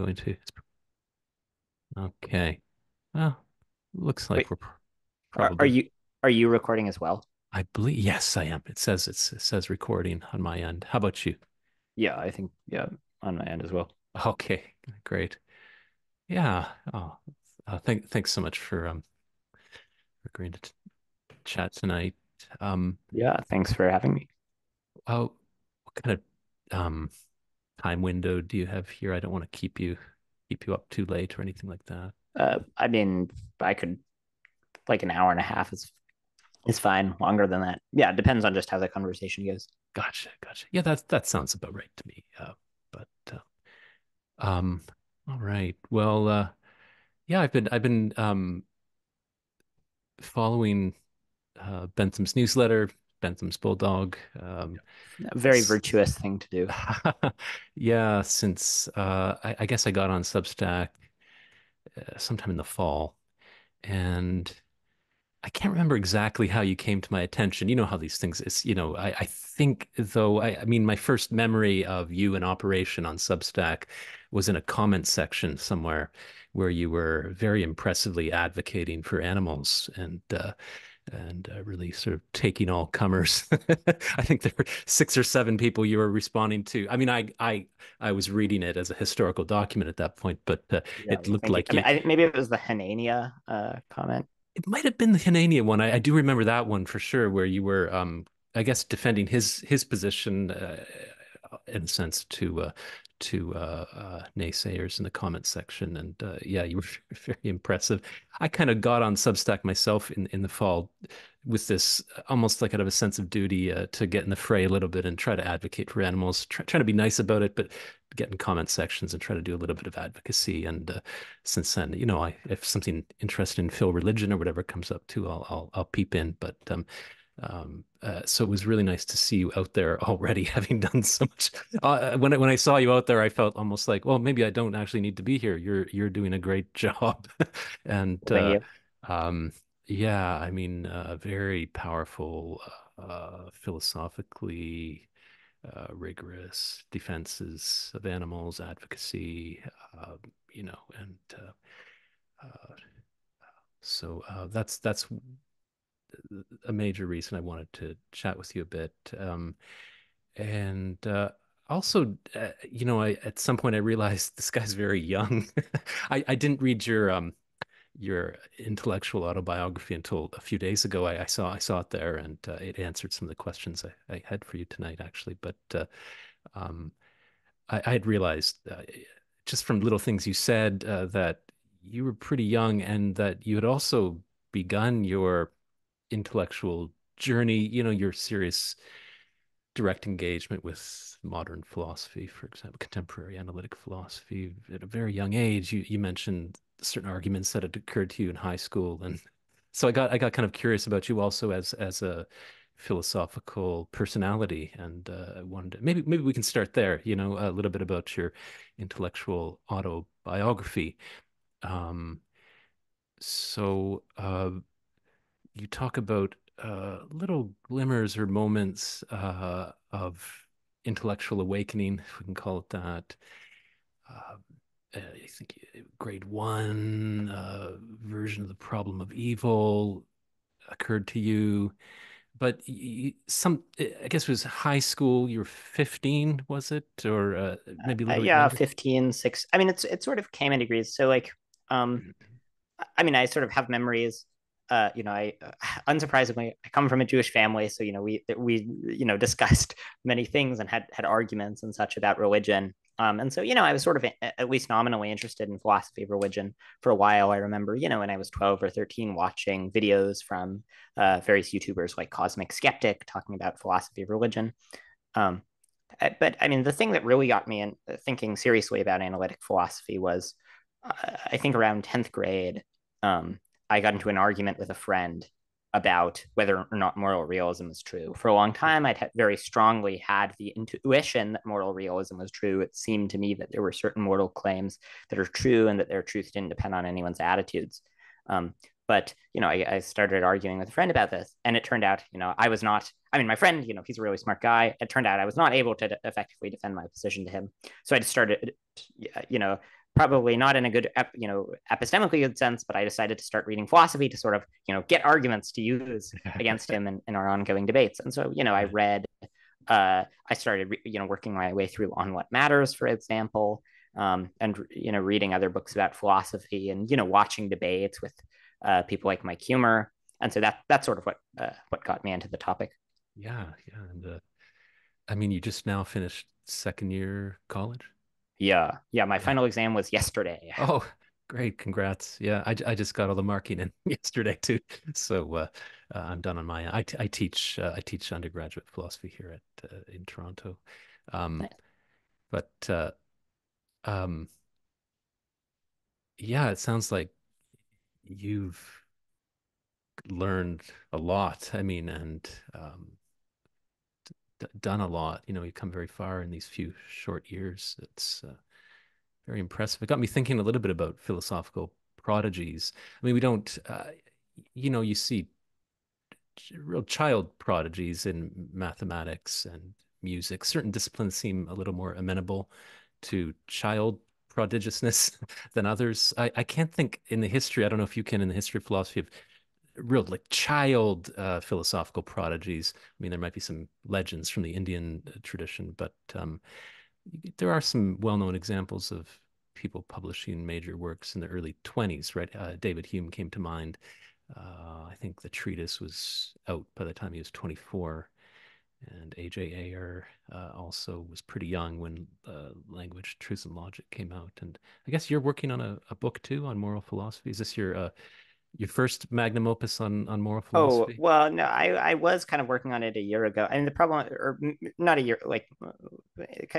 going to. Okay. Well, looks like Wait, we're are, are you are you recording as well? I believe. Yes, I am. It says it's, it says recording on my end. How about you? Yeah, I think yeah, on my end as well. Okay, great. Yeah. Oh, uh, thank thanks so much for um agreeing to t- chat tonight. Um, Yeah, thanks for having me. oh, what kind of um time window do you have here? I don't want to keep you keep you up too late or anything like that. Uh, I mean, I could like an hour and a half is is fine. Longer than that, yeah, it depends on just how the conversation goes. Gotcha, gotcha. Yeah, that that sounds about right to me. Uh, but uh, um, all right. Well, uh, yeah, I've been I've been um following uh Bentham's newsletter, Bentham's Bulldog. Um, A very virtuous thing to do. yeah, since uh, I, I guess I got on Substack uh, sometime in the fall, and I can't remember exactly how you came to my attention. You know how these things is, you know, I, I think though, I, I mean, my first memory of you in operation on Substack was in a comment section somewhere where you were very impressively advocating for animals and uh, and uh, really sort of taking all comers. I think there were six or seven people you were responding to. I mean, I I I was reading it as a historical document at that point, but uh, Yeah, it looked thank you. like I mean, I maybe it was the Hanania uh, comment. it might have been the Hanania one. I, I do remember that one for sure, where you were, um, I guess, defending his his position uh, in a sense to uh, to uh, uh, naysayers in the comment section. And uh, yeah, you were very impressive. I kind of got on Substack myself in in the fall with this almost like out of a sense of duty uh, to get in the fray a little bit and try to advocate for animals, try, trying to be nice about it, but get in comment sections and try to do a little bit of advocacy. And uh, since then, you know, I if something interested in Phil religion or whatever comes up too, I'll I'll, I'll peep in. But um, um, uh, so it was really nice to see you out there already, having done so much. Uh, when I, when I saw you out there, I felt almost like, well, maybe I don't actually need to be here. You're you're doing a great job, and Thank uh, you. um, yeah, I mean, uh, very powerful, uh, philosophically uh, rigorous defenses of animals, advocacy, uh, you know, and uh, uh, so uh, that's that's a major reason I wanted to chat with you a bit. Um, and uh, also, uh, you know, I at some point I realized this guy's very young. I, I didn't read your um, your intellectual autobiography until a few days ago. I, I saw I saw it there, and uh, it answered some of the questions I, I had for you tonight, actually. But uh, um, I, I had realized uh, just from little things you said uh, that you were pretty young, and that you had also begun your intellectual journey. You know, your serious direct engagement with modern philosophy, for example, contemporary analytic philosophy at a very young age. You you mentioned certain arguments that had occurred to you in high school, and so I got I got kind of curious about you also as as a philosophical personality, and uh, I wanted to, maybe maybe we can start there. You know, a little bit about your intellectual autobiography. Um, so uh, you talk about uh, little glimmers or moments uh, of intellectual awakening, if we can call it that. Uh, I think grade one uh, version of the problem of evil occurred to you, but some, I guess it was high school. You were 15, was it? Or uh, maybe a Uh, little bit yeah, younger? 15, 6. I mean, it's it sort of came in degrees. So like, um, I mean, I sort of have memories. Uh, you know, I uh, unsurprisingly I come from a Jewish family, so you know we we you know discussed many things and had had arguments and such about religion. Um, and so you know I was sort of at least nominally interested in philosophy of religion for a while. I remember you know when I was 12 or 13 watching videos from uh, various YouTubers like Cosmic Skeptic talking about philosophy of religion. Um, but I mean, the thing that really got me in uh, thinking seriously about analytic philosophy was, uh, I think around 10th grade, um, I got into an argument with a friend about whether or not moral realism is true. For a long time, I'd very strongly had the intuition that moral realism was true. It seemed to me that there were certain moral claims that are true and that their truth didn't depend on anyone's attitudes. Um, but you know, I, I, started arguing with a friend about this, and it turned out, you know, I was not. I mean, my friend, you know, he's a really smart guy. It turned out I was not able to effectively defend my position to him, so I just started, you know, probably not in a good, you know, epistemically good sense, but I decided to start reading philosophy to sort of, you know, get arguments to use against him in, in our ongoing debates. And so, you know, I read, uh, I started, you know, working my way through on what matters, for example, um, and you know, reading other books about philosophy, and you know, watching debates with uh, people like Mike Huemer. And so that that's sort of what uh, what got me into the topic. Yeah, yeah, and uh, I mean, you just now finished second year college. Yeah, yeah. My final exam was yesterday. Oh, great! Congrats. Yeah, I, I just got all the marking in yesterday too, so uh, uh, I'm done on my. I, I teach uh, I teach undergraduate philosophy here at uh, in Toronto, um, but uh, um, yeah, it sounds like you've learned a lot. I mean, and um, done a lot. You know, you've come very far in these few short years. It's uh, very impressive. It got me thinking a little bit about philosophical prodigies. I mean, we don't, uh, you know, you see real child prodigies in mathematics and music. Certain disciplines seem a little more amenable to child prodigiousness than others. I, I can't think in the history, I don't know if you can in the history of philosophy of real like child uh, philosophical prodigies. I mean, there might be some legends from the Indian uh, tradition, but um, there are some well-known examples of people publishing major works in the early 20s, right? Uh, David Hume came to mind. Uh, I think the treatise was out by the time he was 24. And A.J. Ayer uh, also was pretty young when uh, Language, Truth, and Logic came out. And I guess you're working on a, a book too on moral philosophy. Is this your your first magnum opus on on moral oh, philosophy? Oh well, no, I I was kind of working on it a year ago, and the problem, or not a year, like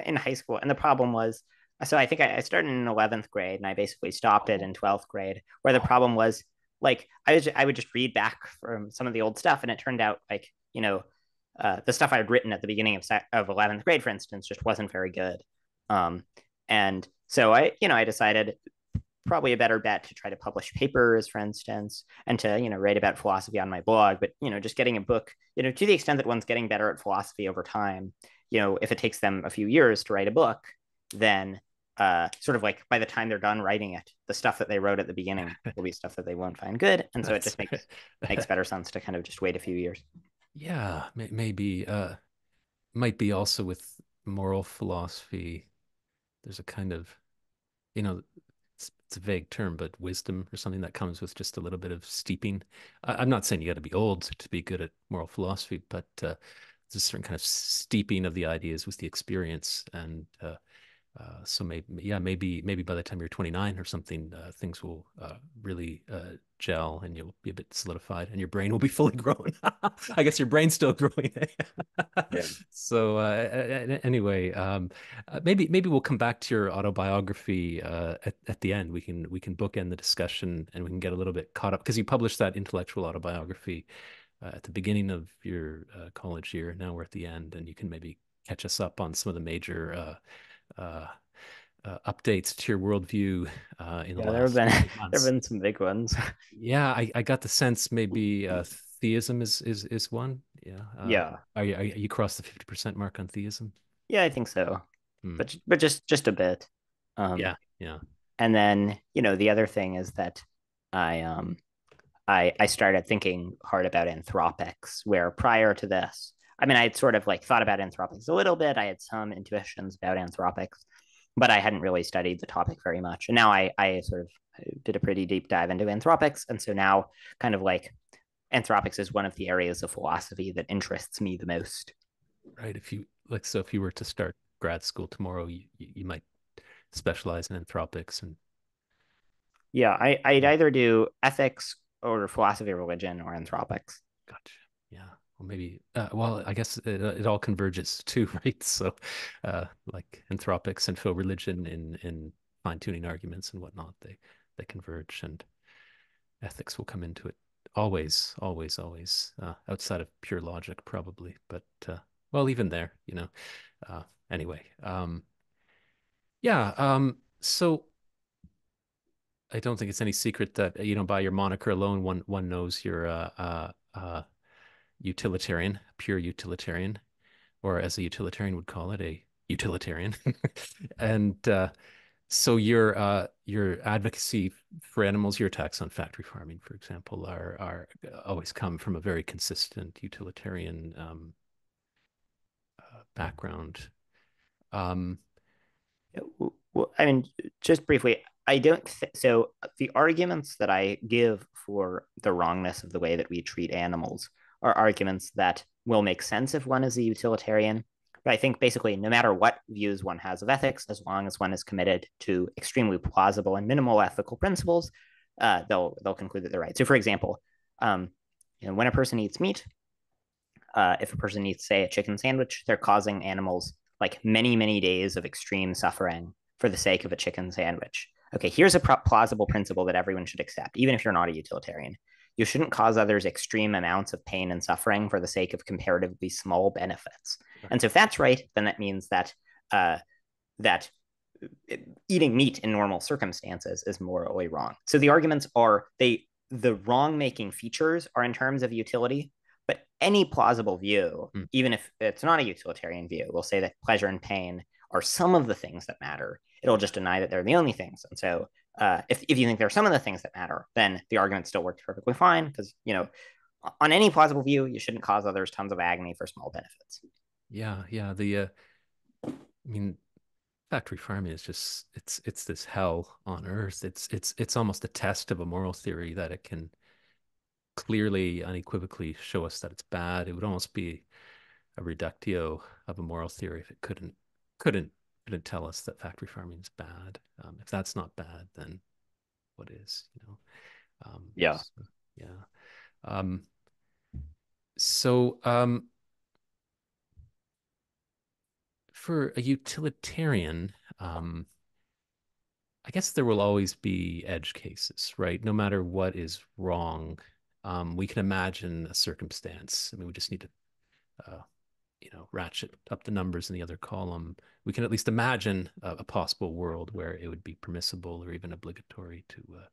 in high school, and the problem was, so I think I, I started in eleventh grade, and I basically stopped it in twelfth grade, where the problem was like I was I would just read back from some of the old stuff, and it turned out like you know. Uh, the stuff I had written at the beginning of of eleventh grade, for instance, just wasn't very good, um, and so I, you know, I decided probably a better bet to try to publish papers, for instance, and to, you know, write about philosophy on my blog. But, you know, just getting a book, you know, to the extent that one's getting better at philosophy over time, you know, if it takes them a few years to write a book, then uh, sort of like by the time they're done writing it, the stuff that they wrote at the beginning will be stuff that they won't find good. And so it just makes makes better sense to kind of just wait a few years. Yeah, maybe uh might be also with moral philosophy. There's a kind of, you know, it's a vague term, but wisdom or something that comes with just a little bit of steeping. I, am not saying you got to be old to be good at moral philosophy, but uh, there's a certain kind of steeping of the ideas with the experience. And uh, uh, so maybe, yeah, maybe, maybe by the time you're 29 or something, uh, things will uh, really uh, gel and you'll be a bit solidified and your brain will be fully grown. I guess your brain's still growing. yeah. So uh, anyway, um, uh, maybe maybe we'll come back to your autobiography uh, at, at the end. We can we can bookend the discussion and we can get a little bit caught up because you published that intellectual autobiography uh, at the beginning of your uh, college year. Now we're at the end, and you can maybe catch us up on some of the major uh, uh, updates to your worldview uh, in the yeah, last there have been there have been some big ones. yeah, I, I got the sense maybe uh, theism is is is one. Yeah. Uh, yeah. Are you are you crossed the fifty percent mark on theism? Yeah, I think so. Hmm. But but just just a bit. Um, yeah. Yeah. And then you know the other thing is that I um I I started thinking hard about anthropics, where prior to this, I mean, I had sort of like thought about anthropics a little bit. I had some intuitions about anthropics, but I hadn't really studied the topic very much. And now I, I sort of did a pretty deep dive into anthropics. And so now, kind of like, anthropics is one of the areas of philosophy that interests me the most. Right. If you like, so if you were to start grad school tomorrow, you, you might specialize in anthropics and. Yeah, I, I'd either do ethics or philosophy of religion or anthropics. Gotcha. Yeah well, maybe uh, well i guess it, it, all converges too right? So uh, like anthropics and faux religion in in fine-tuning arguments and whatnot they they converge and ethics will come into it always always always uh, outside of pure logic probably but uh, well even there you know uh, anyway um yeah um so I don't think it's any secret that you know by your moniker alone, one one knows you're uh, uh, uh, utilitarian, pure utilitarian, or as a utilitarian would call it, a utilitarian. and uh, so your uh, your advocacy for animals, your attacks on factory farming, for example, are are always come from a very consistent utilitarian um, uh, background. Um, well, I mean, just briefly, I don't. Th- so the arguments that I give for the wrongness of the way that we treat animals are arguments that will make sense if one is a utilitarian. But I think basically, no matter what views one has of ethics, as long as one is committed to extremely plausible and minimal ethical principles, uh, they'll they'll conclude that they're right. So, for example, um, you know, when a person eats meat, uh, if a person eats, say, a chicken sandwich, they're causing animals like many many days of extreme suffering for the sake of a chicken sandwich. Okay, here's a plausible principle that everyone should accept, even if you're not a utilitarian. You shouldn't cause others extreme amounts of pain and suffering for the sake of comparatively small benefits. And so, if that's right, then that means that uh, that eating meat in normal circumstances is morally wrong. So the arguments are they the wrong making features are in terms of utility, but any plausible view, mm. even if it's not a utilitarian view, will say that pleasure and pain are some of the things that matter. It'll just deny that they're the only things. And so uh, if, if you think there are some of the things that matter, then the argument still works perfectly fine because, you know, on any plausible view, you shouldn't cause others tons of agony for small benefits. Yeah, yeah. The, uh, I mean, factory farming is just it's it's this hell on earth. It's it's it's almost a test of a moral theory that it can clearly, unequivocally show us that it's bad. It would almost be a reductio of a moral theory if it couldn't couldn't couldn't tell us that factory farming is bad. Um, if that's not bad, then what is? You know. Um, yeah. So, yeah. Um, so um, for a utilitarian, um, I guess there will always be edge cases, right? No matter what is wrong, um, we can imagine a circumstance. I mean, we just need to uh, you know ratchet up the numbers in the other column we can at least imagine a, a possible world where it would be permissible or even obligatory to uh,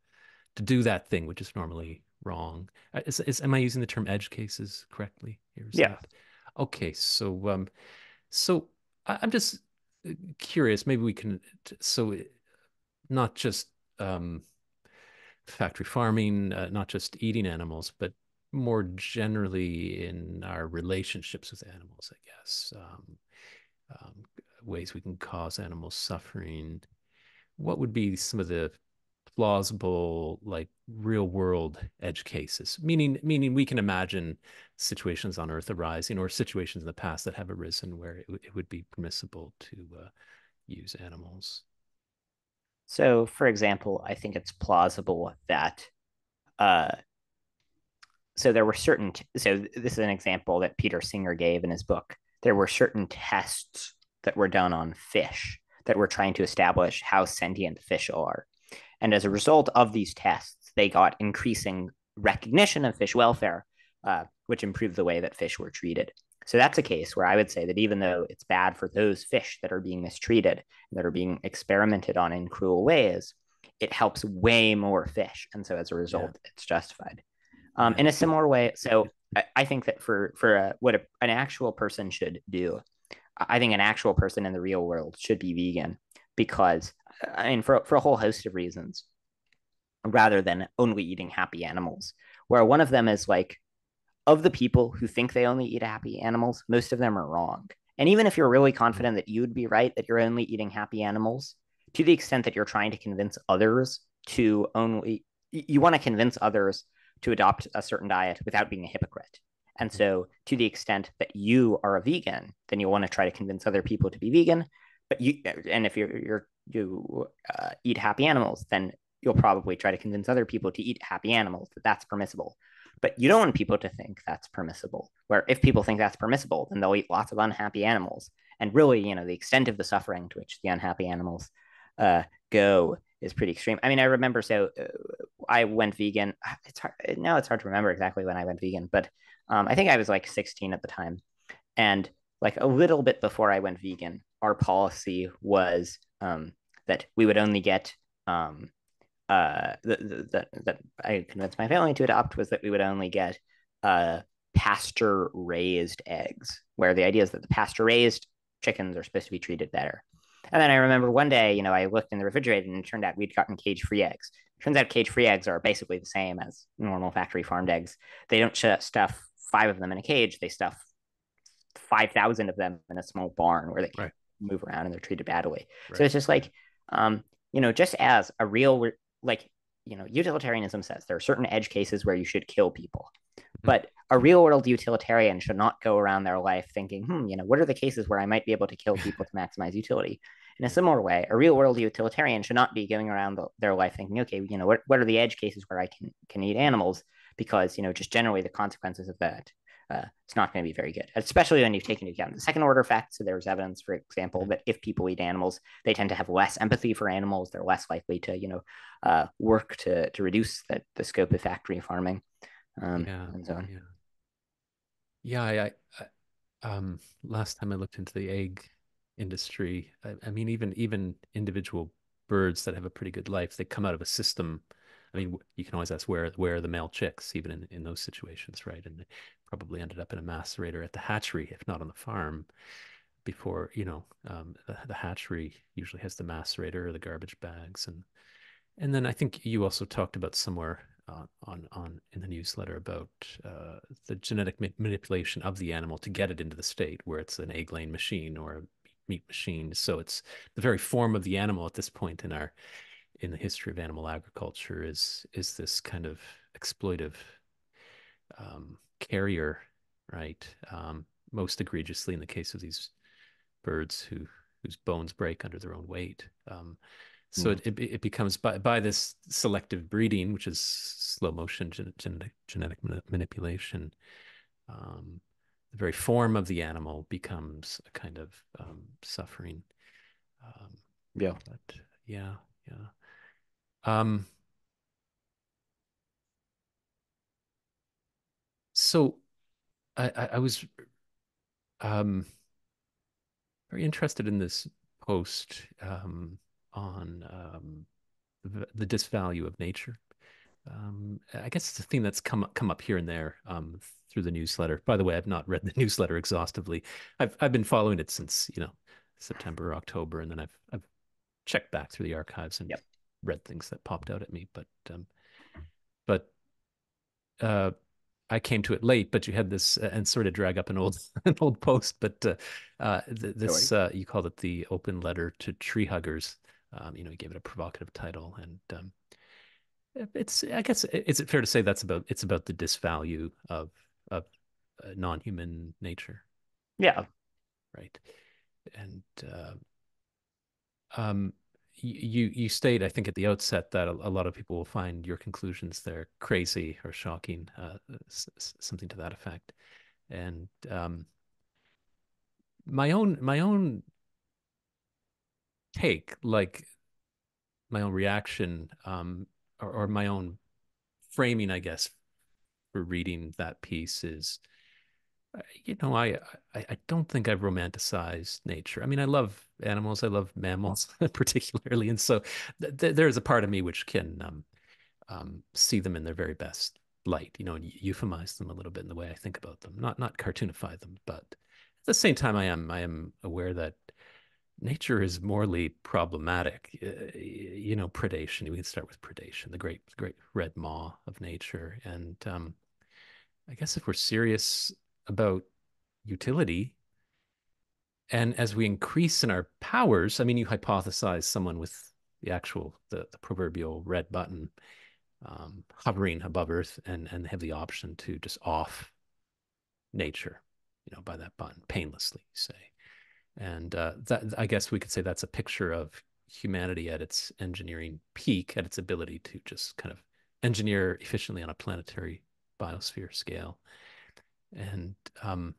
to do that thing which is normally wrong uh, is, is am i using the term edge cases correctly here yeah that? okay so um so I, i'm just uh, curious maybe we can so not just um factory farming uh, not just eating animals but more generally in our relationships with animals, I guess, um, um, ways we can cause animals suffering. What would be some of the plausible, like real world edge cases? Meaning, meaning we can imagine situations on Earth arising or situations in the past that have arisen where it, it would be permissible to uh, use animals. So, for example, I think it's plausible that uh, so there were certain t- so this is an example that peter singer gave in his book. There were certain tests that were done on fish that were trying to establish how sentient fish are. And as a result of these tests they got increasing recognition of fish welfare uh, which improved the way that fish were treated. So that's a case where i would say that even though it's bad for those fish that are being mistreated that are being experimented on in cruel ways it helps way more fish. And so as a result yeah. it's justified um, in a similar way. So I, I think that for for a, what a, an actual person should do, I think an actual person in the real world should be vegan because I mean for for a whole host of reasons, rather than only eating happy animals. Where one of them is like, of the people who think they only eat happy animals, most of them are wrong. And even if you're really confident that you'd be right that you're only eating happy animals, to the extent that you're trying to convince others to only you want to convince others to adopt a certain diet without being a hypocrite. And so, to the extent that you are a vegan, then you'll want to try to convince other people to be vegan. But you, and if you're, you're you uh, eat happy animals, then you'll probably try to convince other people to eat happy animals that that's permissible. But you don't want people to think that's permissible. Where if people think that's permissible, then they'll eat lots of unhappy animals. And really, you know, the extent of the suffering to which the unhappy animals uh, go is pretty extreme. I mean, I remember so uh, I went vegan. It's hard now. It's hard to remember exactly when I went vegan, but um, I think I was like 16 at the time, and like a little bit before I went vegan, our policy was um, that we would only get um, uh, that that I convinced my family to adopt was that we would only get uh, pasture raised eggs, where the idea is that the pasture raised chickens are supposed to be treated better. And then I remember one day, you know, I looked in the refrigerator and it turned out we'd gotten cage free eggs. Turns out cage free eggs are basically the same as normal factory farmed eggs. They don't stuff five of them in a cage, they stuff 5,000 of them in a small barn where they can right. move around and they're treated badly. Right. So it's just like, um, you know, just as a real, like, you know, utilitarianism says there are certain edge cases where you should kill people. Mm-hmm. But a real world utilitarian should not go around their life thinking, hmm, you know, what are the cases where I might be able to kill people to maximize utility? In a similar way, a real world utilitarian should not be going around the, their life thinking, okay, you know, what, what are the edge cases where I can, can eat animals? Because, you know, just generally the consequences of that uh, it's not going to be very good, especially when you've taken into account the second order effects. So there's evidence, for example, that if people eat animals, they tend to have less empathy for animals. They're less likely to, you know, uh, work to to reduce the, the scope of factory farming. Um, yeah, and so on. Yeah, yeah. I, I, um, last time I looked into the egg industry, I, I mean, even even individual birds that have a pretty good life, they come out of a system I mean, you can always ask where where are the male chicks, even in, in those situations, right? And they probably ended up in a macerator at the hatchery, if not on the farm. Before you know, um, the, the hatchery usually has the macerator or the garbage bags, and and then I think you also talked about somewhere uh, on on in the newsletter about uh, the genetic ma- manipulation of the animal to get it into the state where it's an egg laying machine or meat machine. So it's the very form of the animal at this point in our in the history of animal agriculture is is this kind of exploitive um, carrier, right? Um, most egregiously in the case of these birds who whose bones break under their own weight. Um, so mm. it, it, it, becomes by, by this selective breeding, which is slow motion gen, genetic, genetic manipulation, um, the very form of the animal becomes a kind of um, suffering. Um, yeah. But yeah, yeah. Um, so I, I, I was um, very interested in this post um, on um, the, the disvalue of nature. Um, I guess it's a theme that's come come up here and there um, through the newsletter. By the way, I've not read the newsletter exhaustively. I've I've been following it since you know September, October, and then I've I've checked back through the archives and yep read things that popped out at me, but um, but uh, I came to it late. But you had this, uh, and sort of drag up an old an old post, but uh, uh, th- this uh, you called it the open letter to tree huggers. Um, you know, you gave it a provocative title, and um, it's I guess is it fair to say that's about it's about the disvalue of of uh, non-human nature. Yeah. Right. And uh, um, you you state, I think, at the outset that a, a, lot of people will find your conclusions there crazy or shocking, uh, something to that effect. And um, my own my own take, like my own reaction, um, or, or my own framing, I guess, for reading that piece is you know, I, I, I don't think I've romanticized nature. I mean, I love animals. I love mammals particularly, and so th- th- there's a part of me which can um, um, see them in their very best light. You know, and euphemize them a little bit in the way I think about them. Not not cartoonify them, but at the same time, I am I am aware that nature is morally problematic. You know, predation. We can start with predation, the great great red maw of nature, and um, I guess if we're serious about utility. And as we increase in our powers, I mean, you hypothesize someone with the actual, the, the proverbial red button um, hovering above Earth and, and have the option to just off nature, you know, by that button painlessly, say. And uh, that I guess we could say that's a picture of humanity at its engineering peak, at its ability to just kind of engineer efficiently on a planetary biosphere scale and um,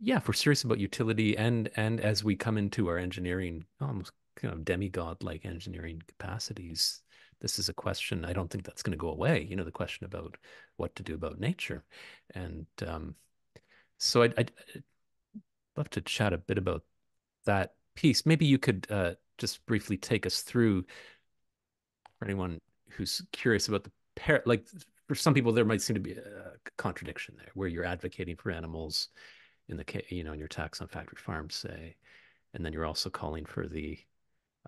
yeah, if we're serious about utility and and as we come into our engineering, almost kind of demigod like engineering capacities, this is a question I don't think that's going to go away. You know, the question about what to do about nature, and um, so I'd, I'd, love to chat a bit about that piece. Maybe you could uh, just briefly take us through for anyone who's curious about the pair, like for some people there might seem to be a contradiction there where you're advocating for animals in the you know in your tax on factory farms say and then you're also calling for the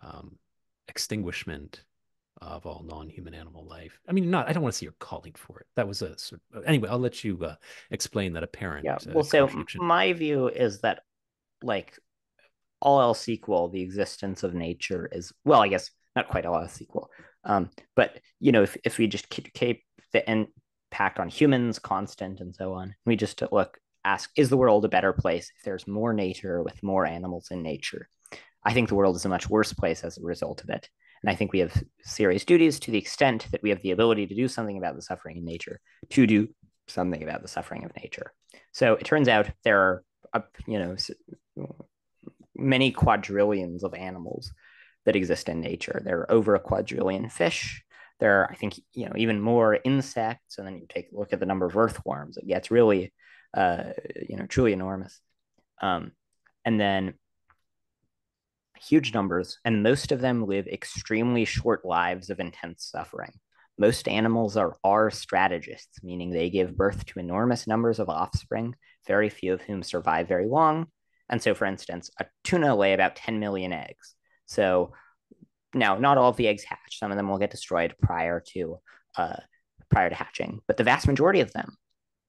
um, extinguishment of all non-human animal life. I mean, not. I don't want to say you're calling for it. That was a sort of, anyway. I'll let you uh, explain that apparent. Yeah. Well, uh, so my view is that, like, all else equal, the existence of nature is well. I guess not quite all else equal. Um, but you know, if if we just keep, keep the impact on humans constant and so on, we just look ask, is the world a better place if there's more nature with more animals in nature? I think the world is a much worse place as a result of it. And I think we have serious duties to the extent that we have the ability to do something about the suffering in nature, to do something about the suffering of nature. So it turns out there are, you know, many quadrillions of animals that exist in nature. There are over a quadrillion fish. There are, I think, you know, even more insects. And then you take a look at the number of earthworms. It gets really, uh, you know, truly enormous. Um, and then huge numbers, and most of them live extremely short lives of intense suffering. Most animals are R strategists, meaning they give birth to enormous numbers of offspring, very few of whom survive very long. And so, for instance, a tuna lay about 10 million eggs. So now, not all of the eggs hatch. Some of them will get destroyed prior to uh, prior to hatching, but the vast majority of them,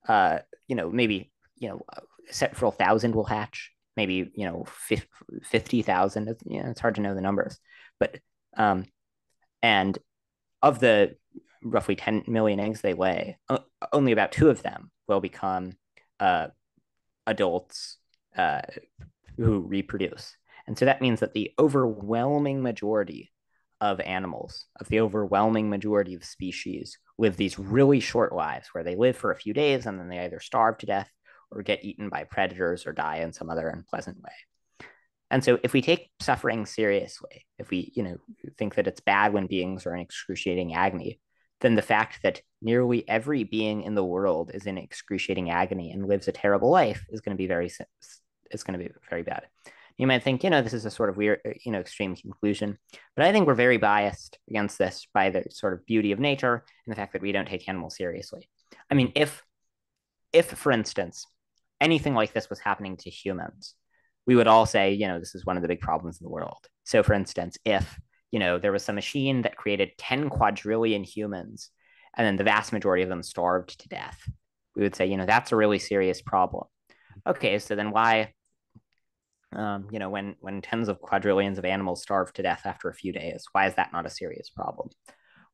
uh, you know, maybe you know, several thousand will hatch maybe you know 50,000 you know, it's hard to know the numbers but um and of the roughly 10 million eggs they lay only about two of them will become uh, adults uh, who reproduce. And so that means that the overwhelming majority of animals of the overwhelming majority of species live these really short lives where they live for a few days and then they either starve to death or get eaten by predators or die in some other unpleasant way. And so if we take suffering seriously, if we, you know, think that it's bad when beings are in excruciating agony, then the fact that nearly every being in the world is in excruciating agony and lives a terrible life is going to be very is going to be very bad. You might think, you know, this is a sort of weird, uh, you know, extreme conclusion, but I think we're very biased against this by the sort of beauty of nature and the fact that we don't take animals seriously. I mean, if if for instance anything like this was happening to humans, we would all say, you know, this is one of the big problems in the world. So, for instance, if, you know, there was some machine that created 10 quadrillion humans and then the vast majority of them starved to death, we would say, you know, that's a really serious problem. Okay, so then why, um, you know, when when tens of quadrillions of animals starve to death after a few days, why is that not a serious problem?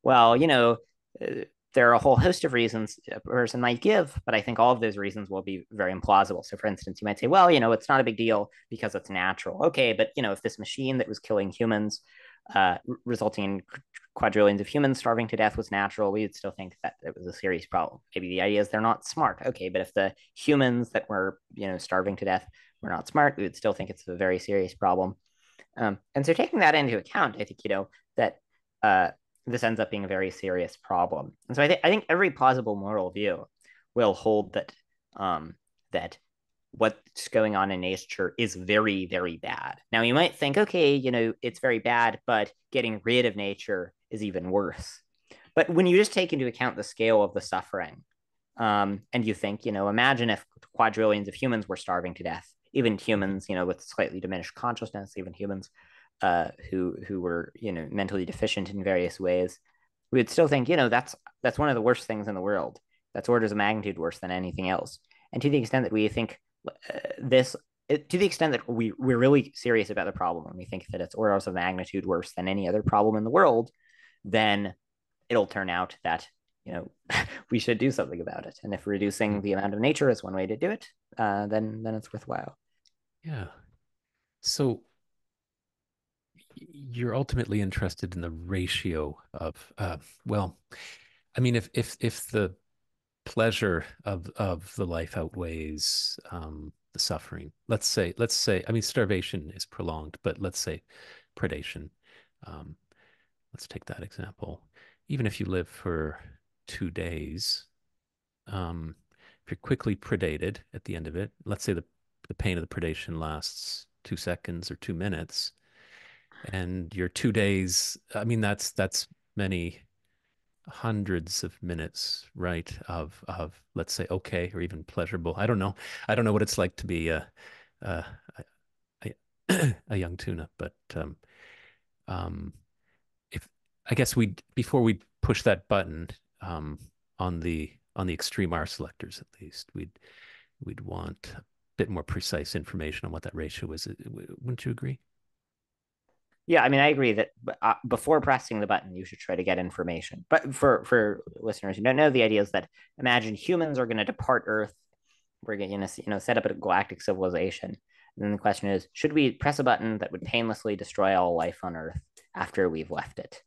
Well, you know, uh, there are a whole host of reasons a person might give, but I think all of those reasons will be very implausible. So, for instance, you might say, well, you know, it's not a big deal because it's natural. Okay, but, you know, if this machine that was killing humans, uh, resulting in quadrillions of humans starving to death was natural, we would still think that it was a serious problem. Maybe the idea is they're not smart. Okay, but if the humans that were, you know, starving to death were not smart, we would still think it's a very serious problem. Um, and so, taking that into account, I think, you know, that uh, this ends up being a very serious problem. And so I think I think every plausible moral view will hold that um, that what's going on in nature is very very bad. Now you might think, okay, you know, it's very bad, but getting rid of nature is even worse. But when you just take into account the scale of the suffering, um, and you think, you know, imagine if quadrillions of humans were starving to death, even humans, you know, with slightly diminished consciousness, even humans uh, who who were you know mentally deficient in various ways, we would still think you know that's that's one of the worst things in the world. That's orders of magnitude worse than anything else. And to the extent that we think uh, this, to the extent that we we're really serious about the problem and we think that it's orders of magnitude worse than any other problem in the world, then it'll turn out that you know we should do something about it. And if reducing the amount of nature is one way to do it, uh, then then it's worthwhile. Yeah. So you're ultimately interested in the ratio of uh, well i mean if if if the pleasure of of the life outweighs um, the suffering let's say let's say i mean starvation is prolonged but let's say predation um, let's take that example. Even if you live for two days um, if you're quickly predated at the end of it let's say the the pain of the predation lasts two seconds or two minutes and your two days i mean that's that's many hundreds of minutes right of of let's say okay or even pleasurable i don't know i don't know what it's like to be a a I, a young tuna. But um, um, if I guess we before we push that button um, on the on the extreme R selectors, at least we'd we'd want a bit more precise information on what that ratio is. Wouldn't you agree? Yeah, I mean, I agree that uh, before pressing the button, you should try to get information. But for for listeners who don't know, the idea is that imagine humans are going to depart Earth. We're going to you know set up a galactic civilization. And then the question is, should we press a button that would painlessly destroy all life on Earth after we've left it?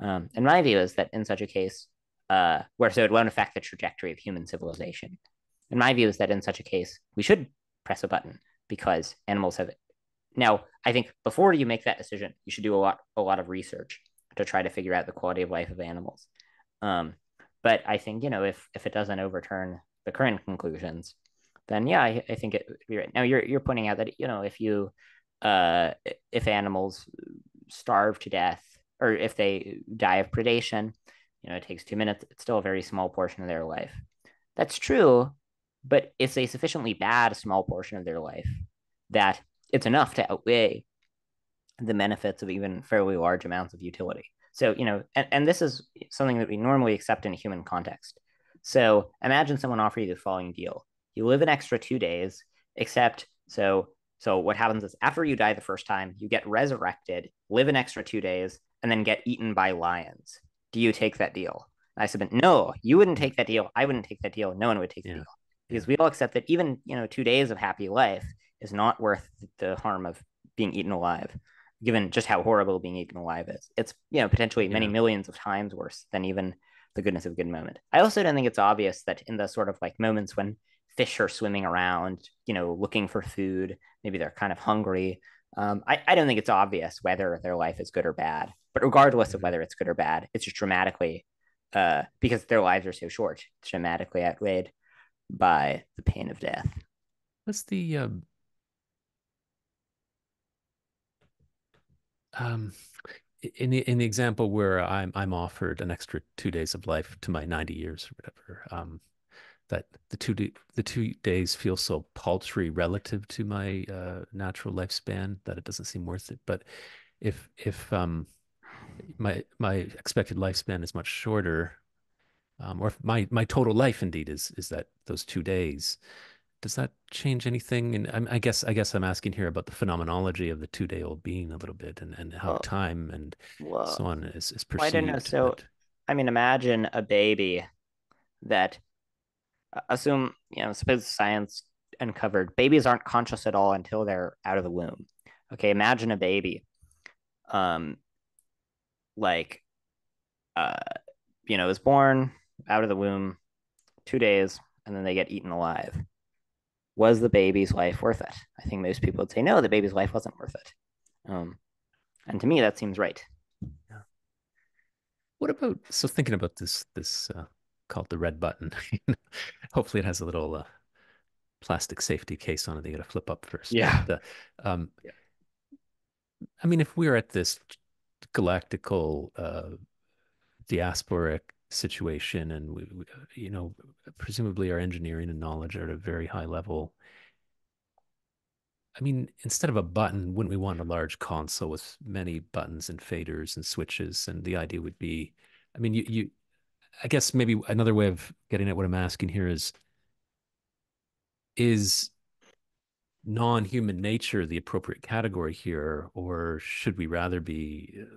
Um, and my view is that in such a case, uh, where so it won't affect the trajectory of human civilization. And my view is that in such a case, we should press a button because animals have now, I think before you make that decision, you should do a lot a lot of research to try to figure out the quality of life of animals. Um, but I think you know if if it doesn't overturn the current conclusions, then yeah, I, I think it would be right. Now you're you're pointing out that you know if you uh, if animals starve to death or if they die of predation, you know it takes two minutes. It's still a very small portion of their life. That's true, but it's a sufficiently bad small portion of their life that it's enough to outweigh the benefits of even fairly large amounts of utility. So, you know, and, and this is something that we normally accept in a human context. So imagine someone offer you the following deal. You live an extra two days, except so so what happens is after you die the first time, you get resurrected, live an extra two days, and then get eaten by lions. Do you take that deal? I said, no, you wouldn't take that deal. I wouldn't take that deal. No one would take yeah. the deal because we all accept that even you know two days of happy life is not worth the harm of being eaten alive, given just how horrible being eaten alive is. It's you know potentially many yeah. millions of times worse than even the goodness of a good moment. I also don't think it's obvious that in the sort of like moments when fish are swimming around, you know, looking for food, maybe they're kind of hungry. Um, I, I don't think it's obvious whether their life is good or bad. But regardless of mm-hmm. whether it's good or bad, it's just dramatically uh, because their lives are so short, it's dramatically outweighed by the pain of death. What's the um, um, in the in the example where I'm I'm offered an extra two days of life to my 90 years or whatever, um, that the two the two days feel so paltry relative to my uh, natural lifespan that it doesn't seem worth it. But if if um, my my expected lifespan is much shorter, um, or if my my total life indeed is is that those two days, does that change anything? And I, I guess I guess I'm asking here about the phenomenology of the two day old being a little bit, and and how well, time and well, so on is is perceived. Well, I don't know. So, but... I mean, imagine a baby that assume you know suppose science uncovered babies aren't conscious at all until they're out of the womb. Okay, imagine a baby, um, like, uh, you know, is born out of the womb, two days, and then they get eaten alive was the baby's life worth it? I think most people would say no, the baby's life wasn't worth it. Um, and to me, that seems right. Yeah. What about so thinking about this this uh, called the red button? Hopefully, it has a little uh, plastic safety case on it. They got to flip up first. Yeah. But, uh, um, yeah. I mean, if we're at this galactical uh, diasporic situation and we, we, you know presumably our engineering and knowledge are at a very high level. I mean instead of a button wouldn't we want a large console with many buttons and faders and switches? And the idea would be i mean you you i guess maybe another way of getting at what i'm asking here is is non-human nature the appropriate category here or should we rather be uh,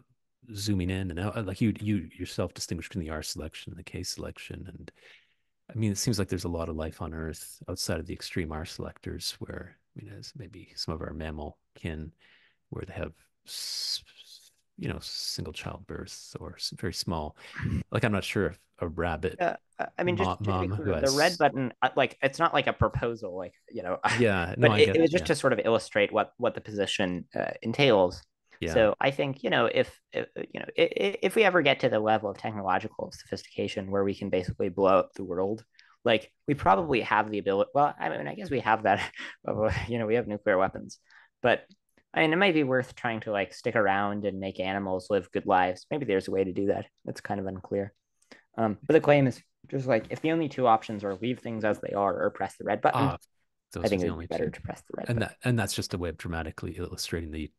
zooming in and out like you you yourself distinguish between the r selection and the k selection and i mean it seems like there's a lot of life on earth outside of the extreme r selectors where i mean as maybe some of our mammal kin where they have you know single childbirths or very small like i'm not sure if a rabbit i mean just mom, clear, the red button uh, like it's not like a proposal like you know yeah but no, it, it, was just yeah. to sort of illustrate what what the position uh, entails yeah. So I think you know if, if you know if, if we ever get to the level of technological sophistication where we can basically blow up the world, like we probably have the ability. Well, I mean, I guess we have that. you know, we have nuclear weapons, but I mean, it might be worth trying to like stick around and make animals live good lives. Maybe there's a way to do that. It's kind of unclear. Um, but the claim is just like if the only two options are leave things as they are or press the red button, uh, I think it's better two. to press the red. And button. that and that's just a way of dramatically illustrating the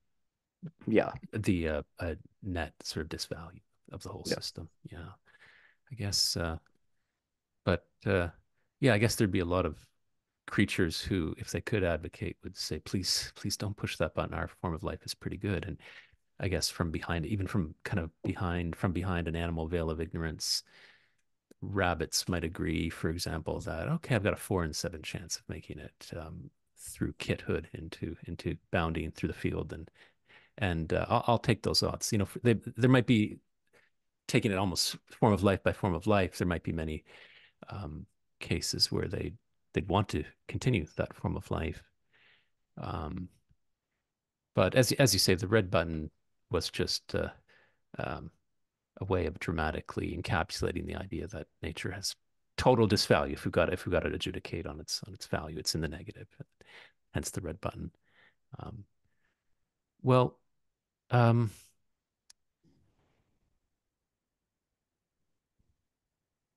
yeah the uh, uh, net sort of disvalue of the whole yeah. system. Yeah, I guess. Uh, but uh, yeah, I guess there'd be a lot of creatures who, if they could advocate, would say, "Please, please don't push that button. Our form of life is pretty good." And I guess from behind, even from kind of behind, from behind an animal veil of ignorance, rabbits might agree, for example, that okay, I've got a four in seven chance of making it um, through kithood into into bounding through the field, and and uh, I'll, I'll, take those odds. You know, they, there might be taking it almost form of life by form of life. There might be many um, cases where they they'd want to continue that form of life. Um, but as as you say, the red button was just uh, um, a way of dramatically encapsulating the idea that nature has total disvalue. If we've got if we've got to adjudicate on its on its value, it's in the negative. Hence the red button. Um, well, um,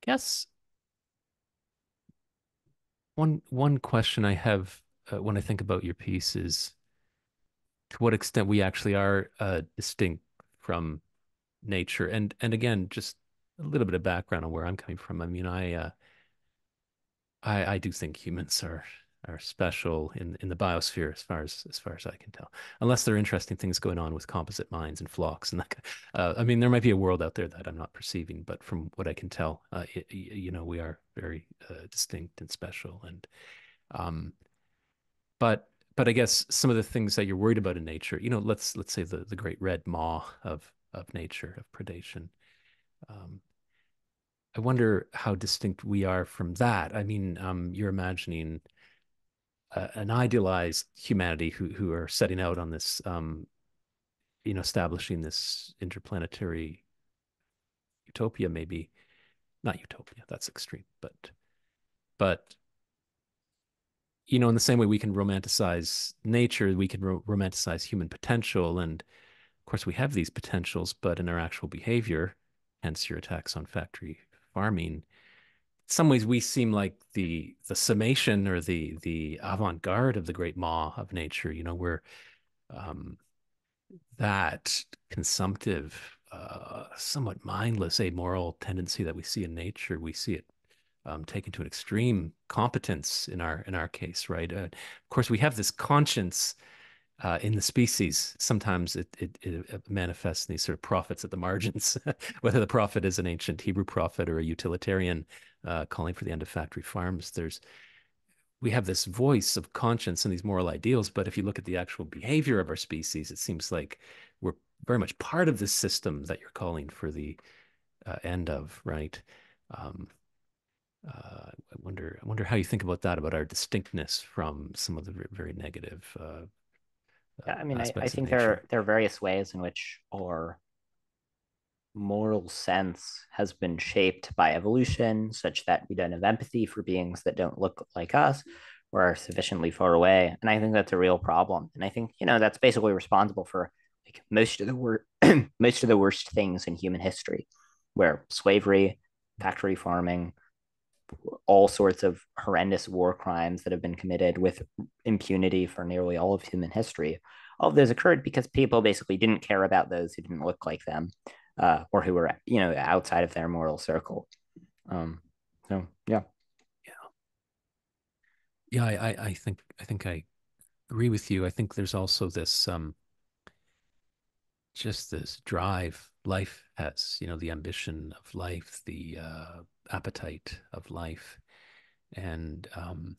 guess one one question I have uh, when I think about your piece is to what extent we actually are uh, distinct from nature, and and again, just a little bit of background on where I'm coming from. I mean, I uh, I, I do think humans are are special in in the biosphere as far as as far as I can tell. Unless there are interesting things going on with composite mines and flocks and that. Uh, I mean, there might be a world out there that I'm not perceiving, but from what I can tell, uh, it, you know, we are very uh, distinct and special. And um, but but I guess some of the things that you're worried about in nature, you know, let's let's say the the great red maw of of nature of predation. Um, I wonder how distinct we are from that. I mean, um, you're imagining uh, an idealized humanity who who are setting out on this, um, you know, establishing this interplanetary utopia. Maybe not utopia. That's extreme, but but you know, in the same way we can romanticize nature, we can ro- romanticize human potential, and of course we have these potentials, but in our actual behavior, hence your attacks on factory farming some ways we seem like the the summation or the the avant-garde of the great maw of nature you know we're um, that consumptive uh, somewhat mindless amoral tendency that we see in nature we see it um, taken to an extreme competence in our in our case right? Uh, of course we have this conscience uh, in the species, sometimes it, it, it, manifests in these sort of prophets at the margins, whether the prophet is an ancient Hebrew prophet or a utilitarian uh, calling for the end of factory farms. There's we have this voice of conscience and these moral ideals, but if you look at the actual behavior of our species, it seems like we're very much part of this system that you're calling for the uh, end of, right? Um, uh, I wonder, I wonder how you think about that, about our distinctness from some of the very negative uh, yeah, I mean, I, I think there are, there are various ways in which our moral sense has been shaped by evolution, such that we don't have empathy for beings that don't look like us or are sufficiently far away. And I think that's a real problem. And I think you know that's basically responsible for like most of the wor- most of the worst things in human history, where slavery, factory farming, all sorts of horrendous war crimes that have been committed with impunity for nearly all of human history. All of those occurred because people basically didn't care about those who didn't look like them uh, or who were, you know, outside of their moral circle. Um, so, yeah. Yeah. Yeah, I, I think I think I agree with you. I think there's also this um, just this drive life has, you know, the ambition of life, the uh, appetite of life. And um,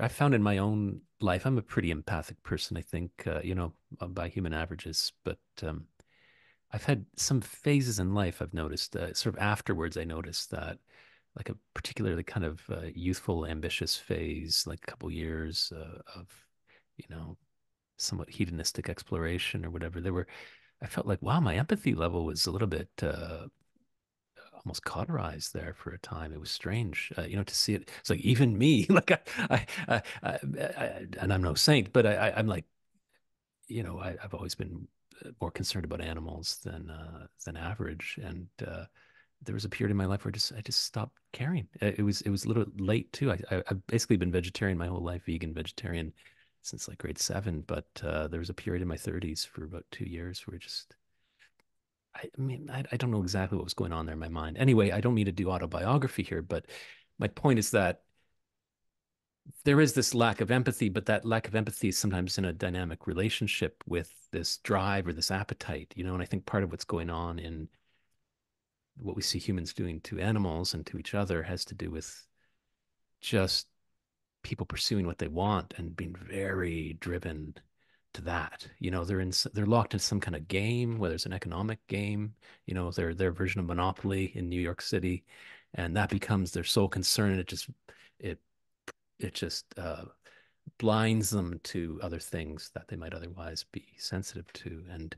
I found in my own life, I'm a pretty empathic person, I think, uh, you know, uh, by human averages, but um, I've had some phases in life I've noticed, uh, sort of afterwards, I noticed that like a particularly kind of uh, youthful, ambitious phase, like a couple years uh, of, you know, somewhat hedonistic exploration or whatever. There were, I felt like, wow, my empathy level was a little bit uh, almost cauterized there for a time. It was strange, uh, you know, to see it. It's like even me, like I, I, I, I and I'm no saint, but I, am like, you know, I, have always been more concerned about animals than uh, than average, and uh, there was a period in my life where I just I just stopped caring. It was it was a little late too. I, I have basically been vegetarian my whole life, vegan vegetarian since like grade seven. But uh, there was a period in my 30s for about two years where just I, I mean I, I don't know exactly what was going on there in my mind. Anyway, I don't mean to do autobiography here, but my point is that there is this lack of empathy, but that lack of empathy is sometimes in a dynamic relationship with this drive or this appetite, you know. And I think part of what's going on in what we see humans doing to animals and to each other has to do with just people pursuing what they want and being very driven to that. You know, they're in they're locked in some kind of game, whether it's an economic game, you know, their their version of Monopoly in New York City, and that becomes their sole concern. And It just it it just uh, blinds them to other things that they might otherwise be sensitive to, and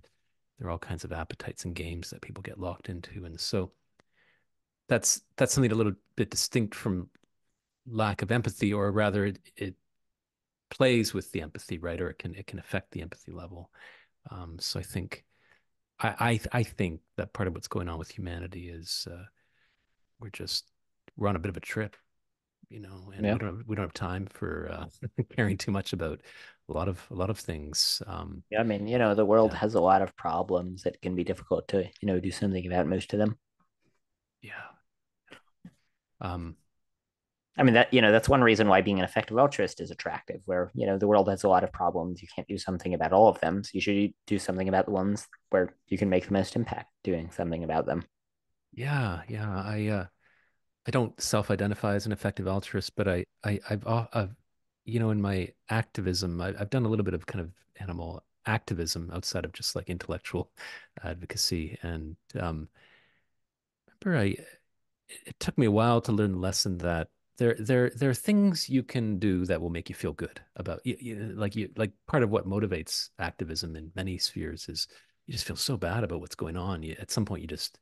there are all kinds of appetites and games that people get locked into, and so that's that's something a little bit distinct from lack of empathy, or rather, it, it plays with the empathy, right? Or it can it can affect the empathy level. Um, so I think I, I, I think that part of what's going on with humanity is uh, we're just we're on a bit of a trip, you know, and yeah. we don't have, we don't have time for uh, caring too much about a lot of a lot of things. Um, yeah, I mean, you know, the world yeah. has a lot of problems that can be difficult to you know do something about most of them. Yeah. Um, I mean that you know that's one reason why being an effective altruist is attractive. Where you know the world has a lot of problems, you can't do something about all of them. So you should do something about the ones where you can make the most impact doing something about them. Yeah, yeah. I uh, I don't self-identify as an effective altruist, but I I I've, uh, I've you know in my activism I, I've done a little bit of kind of animal activism outside of just like intellectual advocacy. And um remember I it took me a while to learn the lesson that there there there are things you can do that will make you feel good about you, you, like you like part of what motivates activism in many spheres is you just feel so bad about what's going on. You, at some point you just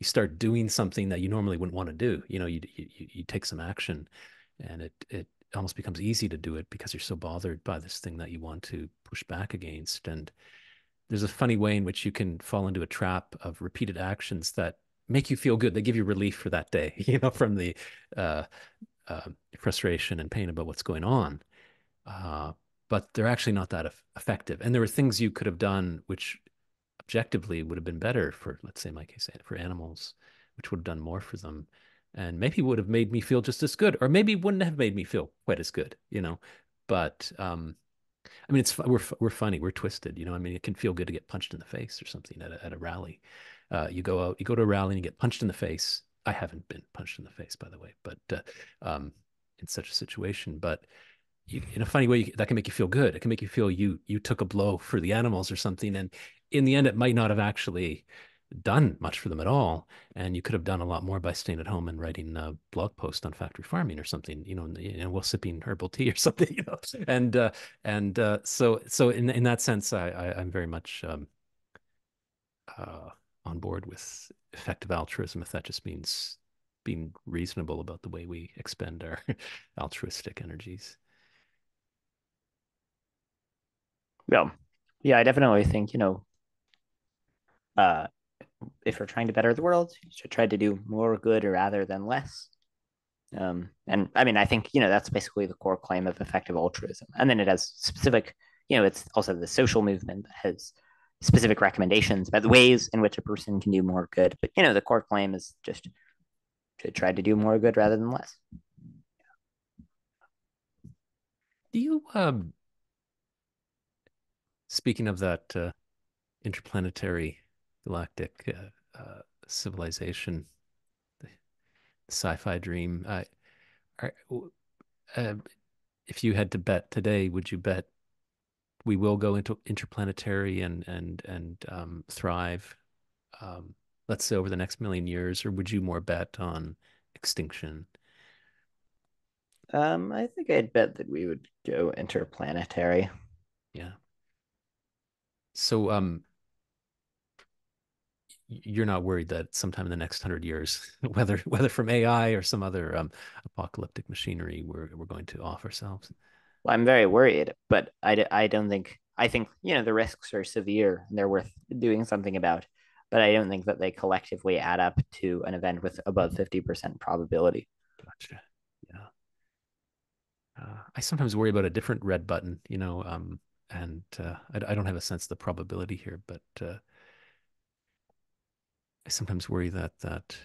you start doing something that you normally wouldn't want to do you know you, you you take some action and it it almost becomes easy to do it because you're so bothered by this thing that you want to push back against and there's a funny way in which you can fall into a trap of repeated actions that make you feel good. They give you relief for that day, you know, from the uh, uh, frustration and pain about what's going on. Uh, but they're actually not that effective. And there were things you could have done which objectively would have been better for, let's say, in my case, for animals, which would have done more for them. And maybe would have made me feel just as good, or maybe wouldn't have made me feel quite as good, you know. But um, I mean, it's we're we're funny, we're twisted, you know. I mean, it can feel good to get punched in the face or something at a, at a rally. Uh, you go out, you go to a rally and you get punched in the face, I haven't been punched in the face, by the way, but uh, um, in such a situation. But you, in a funny way, you, that can make you feel good. It can make you feel you you took a blow for the animals or something, and in the end, it might not have actually done much for them at all. And you could have done a lot more by staying at home and writing a blog post on factory farming or something, you know, you know while sipping herbal tea or something, you know. And uh, and uh, so so in in that sense, I, I am very much um, uh, on board with effective altruism if that just means being reasonable about the way we expend our altruistic energies. Yeah. Yeah, I definitely think, you know, uh, if we're trying to better the world, you should try to do more good rather than less. Um, and I mean, I think, you know, that's basically the core claim of effective altruism. And then it has specific, you know, it's also the social movement that has specific recommendations about the ways in which a person can do more good. But you know, the core claim is just to try to do more good rather than less. Do you um speaking of that uh, interplanetary galactic uh, uh, civilization, the sci-fi dream, are, uh, if you had to bet today, would you bet we will go into interplanetary and and and um, thrive, um, let's say over the next million years, or would you more bet on extinction? Um, I think I'd bet that we would go interplanetary. Yeah. So, um, you're not worried that sometime in the next hundred years, whether whether from AI or some other um, apocalyptic machinery, we're we're going to off ourselves. Well, I'm very worried, but I, I don't think I think you know the risks are severe and they're worth doing something about. but I don't think that they collectively add up to an event with above 50% probability. Gotcha. Yeah. Uh, I sometimes worry about a different red button, you know, um, and uh, I, I, don't have a sense of the probability here, but uh, I sometimes worry that that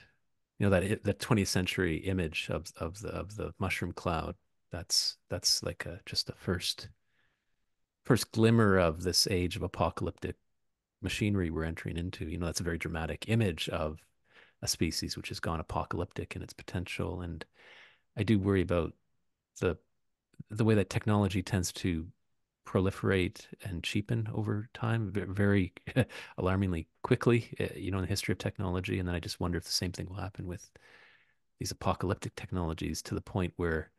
you know that that 20th century image of of the of the mushroom cloud that's that's like a just a first first glimmer of this age of apocalyptic machinery we're entering into. You know, that's a very dramatic image of a species which has gone apocalyptic in its potential. And I do worry about the the way that technology tends to proliferate and cheapen over time very alarmingly quickly eh, you know in the history of technology. And then i just wonder if the same thing will happen with these apocalyptic technologies to the point where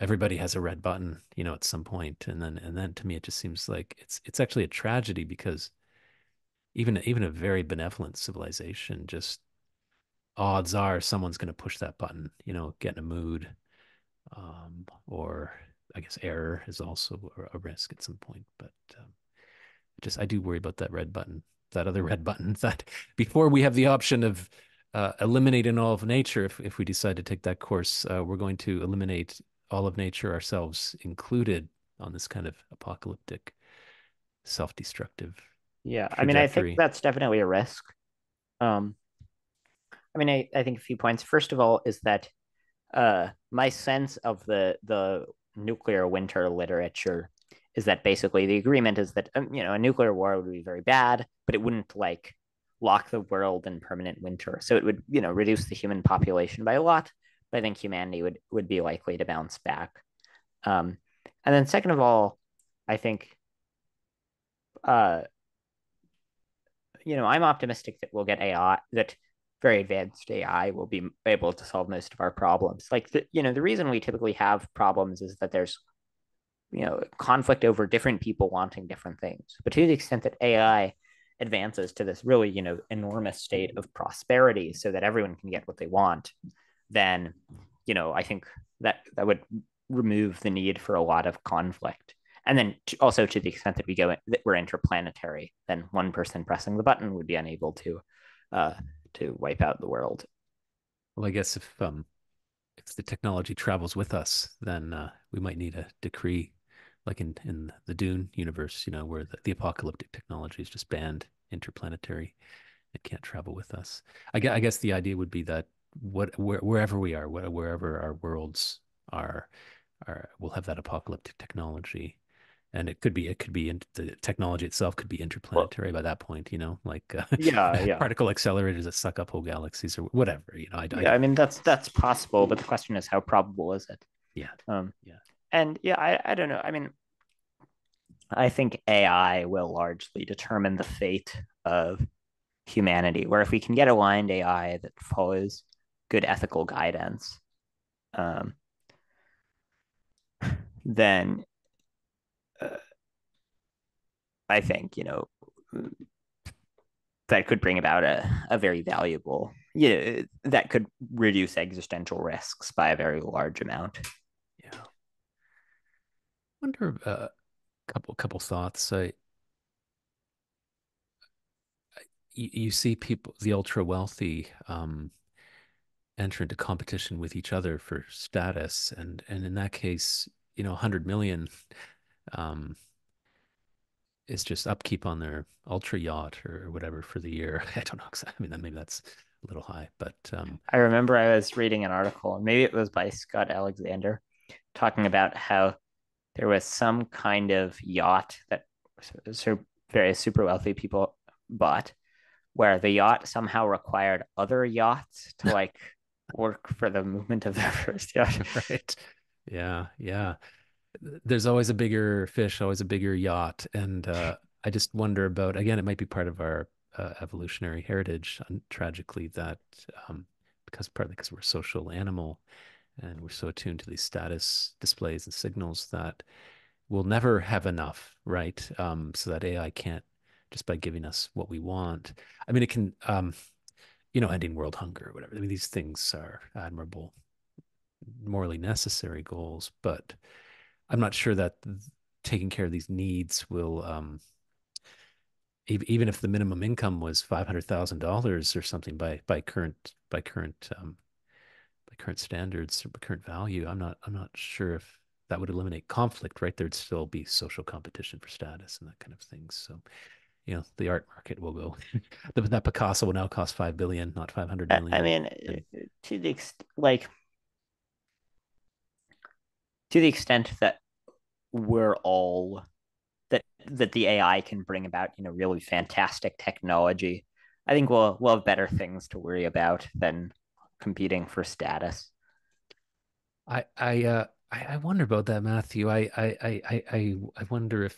everybody has a red button you know at some point. And then and then to me it just seems like it's it's actually a tragedy because even even a very benevolent civilization just odds are someone's going to push that button you know get in a mood um, or i guess error is also a risk at some point but um, just i do worry about that red button that other red button that before we have the option of uh, eliminating all of nature if, if we decide to take that course uh, we're going to eliminate all of nature ourselves included on this kind of apocalyptic self-destructive yeah, I mean, I think that's definitely a risk. Um, I mean, I, I think a few points. First of all, is that uh, my sense of the the nuclear winter literature is that basically the agreement is that um, you know a nuclear war would be very bad, but it wouldn't like lock the world in permanent winter. So it would you know reduce the human population by a lot, but I think humanity would would be likely to bounce back. Um, and then second of all, I think uh, you know, I'm optimistic that we'll get AI that very advanced AI will be able to solve most of our problems. Like the, you know, the reason we typically have problems is that there's, you know, conflict over different people wanting different things. But to the extent that AI advances to this really, you know, enormous state of prosperity so that everyone can get what they want, then, you know, I think that that would remove the need for a lot of conflict and then to, also to the extent that we go in, that we're interplanetary, then one person pressing the button would be unable to uh, to wipe out the world. Well, I guess if um if the technology travels with us, then uh, we might need a decree, like in in the Dune universe, you know, where the, the apocalyptic technology is just banned interplanetary. It can't travel with us. I guess, I guess the idea would be that what where, wherever we are, wherever our worlds are, are we'll have that apocalyptic technology and it could be it could be in the technology itself could be interplanetary well, by that point you know like uh, yeah, yeah. particle accelerators that suck up whole galaxies or whatever you know I, yeah, I, I mean that's that's possible but the question is how probable is it? Yeah um yeah. and yeah I, I don't know i mean i think ai will largely determine the fate of humanity where if we can get aligned ai that follows good ethical guidance um then uh, I think you know that could bring about a, a very valuable yeah you know, that could reduce existential risks by a very large amount. Yeah. Wonder a uh, couple couple thoughts. I, you, you see people the ultra wealthy um enter into competition with each other for status. And and in that case you know 100 million um, is just upkeep on their ultra yacht or whatever for the year. I don't know. I mean, maybe that's a little high, but um, I remember I was reading an article, maybe it was by Scott Alexander, talking about how there was some kind of yacht that various super wealthy people bought, where the yacht somehow required other yachts to like work for the movement of their first yacht. right. Yeah. Yeah there's always a bigger fish, always a bigger yacht, and uh, I just wonder about again. It might be part of our uh, evolutionary heritage, tragically, that um, because partly because we're a social animal and we're so attuned to these status displays and signals that we'll never have enough, right? Um, so that AI can't just by giving us what we want. I mean, it can, um, you know, ending world hunger or whatever. I mean, these things are admirable, morally necessary goals, but I'm not sure that taking care of these needs will um, even if the minimum income was five hundred thousand dollars or something by by current by current um, by current standards or current value, I'm not I'm not sure if that would eliminate conflict. Right, there'd still be social competition for status and that kind of thing. So, you know, the art market will go. that Picasso will now cost five billion, not five hundred million. I mean, to the extent, like to the extent that we're all that that the AI can bring about, you know, really fantastic technology. I think we'll we'll have better things to worry about than competing for status. I I uh I, I wonder about that, Matthew. I I I I I wonder if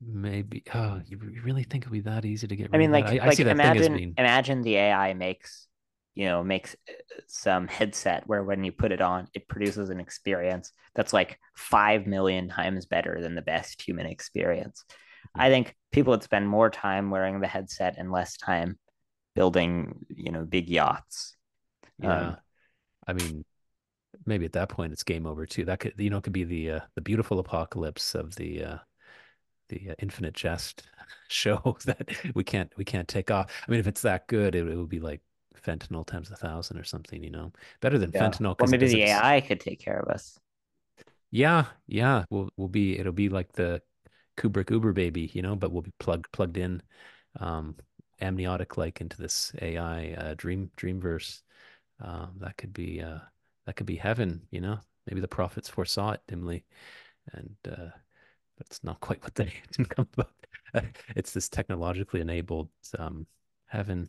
maybe oh you really think it'd be that easy to get rid I mean, of like, I, like I see that imagine imagine the AI makes you know makes uh, some headset where when you put it on it produces an experience that's like 5 million times better than the best human experience. Mm-hmm. i think people would spend more time wearing the headset and less time building you know big yachts. Yeah. Um, i mean maybe at that point it's game over too. That could you know could be the uh, the beautiful apocalypse of the uh the uh, infinite jest show that we can't we can't take off. I mean if it's that good it, it would be like fentanyl times a thousand or something, you know, better than yeah. fentanyl. Well, maybe the AI could take care of us. Yeah, yeah, we'll we'll be it'll be like the Kubrick Uber baby, you know, but we'll be plugged plugged in, um, amniotic like into this AI uh, dream dreamverse. Um, that could be uh, that could be heaven, you know. Maybe the prophets foresaw it dimly, and uh, it's not quite what they didn't come about. it's this technologically enabled um, heaven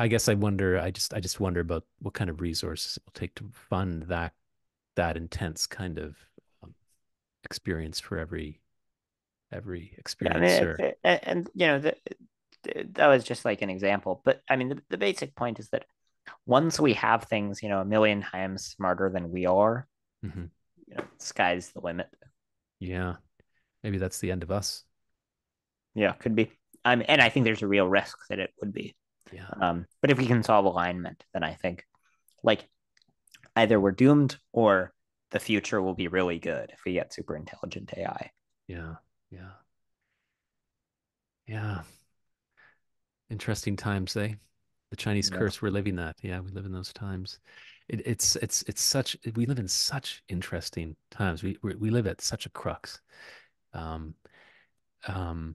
I guess I wonder. I just I just wonder about what kind of resources it will take to fund that that intense kind of um, experience for every every experiencer. Yeah, mean, and, and, you know the, that was just like an example, but I mean the, the basic point is that once we have things, you know, a million times smarter than we are, mm-hmm. you know, sky's the limit. Yeah, maybe that's the end of us. Yeah, could be. Um, and I think there's a real risk that it would be. Yeah. Um, but if we can solve alignment, then I think like either we're doomed or the future will be really good if we get super intelligent AI. Yeah. Yeah. Yeah. Interesting times, eh? The Chinese yeah. curse, we're living that. Yeah, we live in those times. It, it's it's it's such we live in such interesting times. We we live at such a crux. Um, um,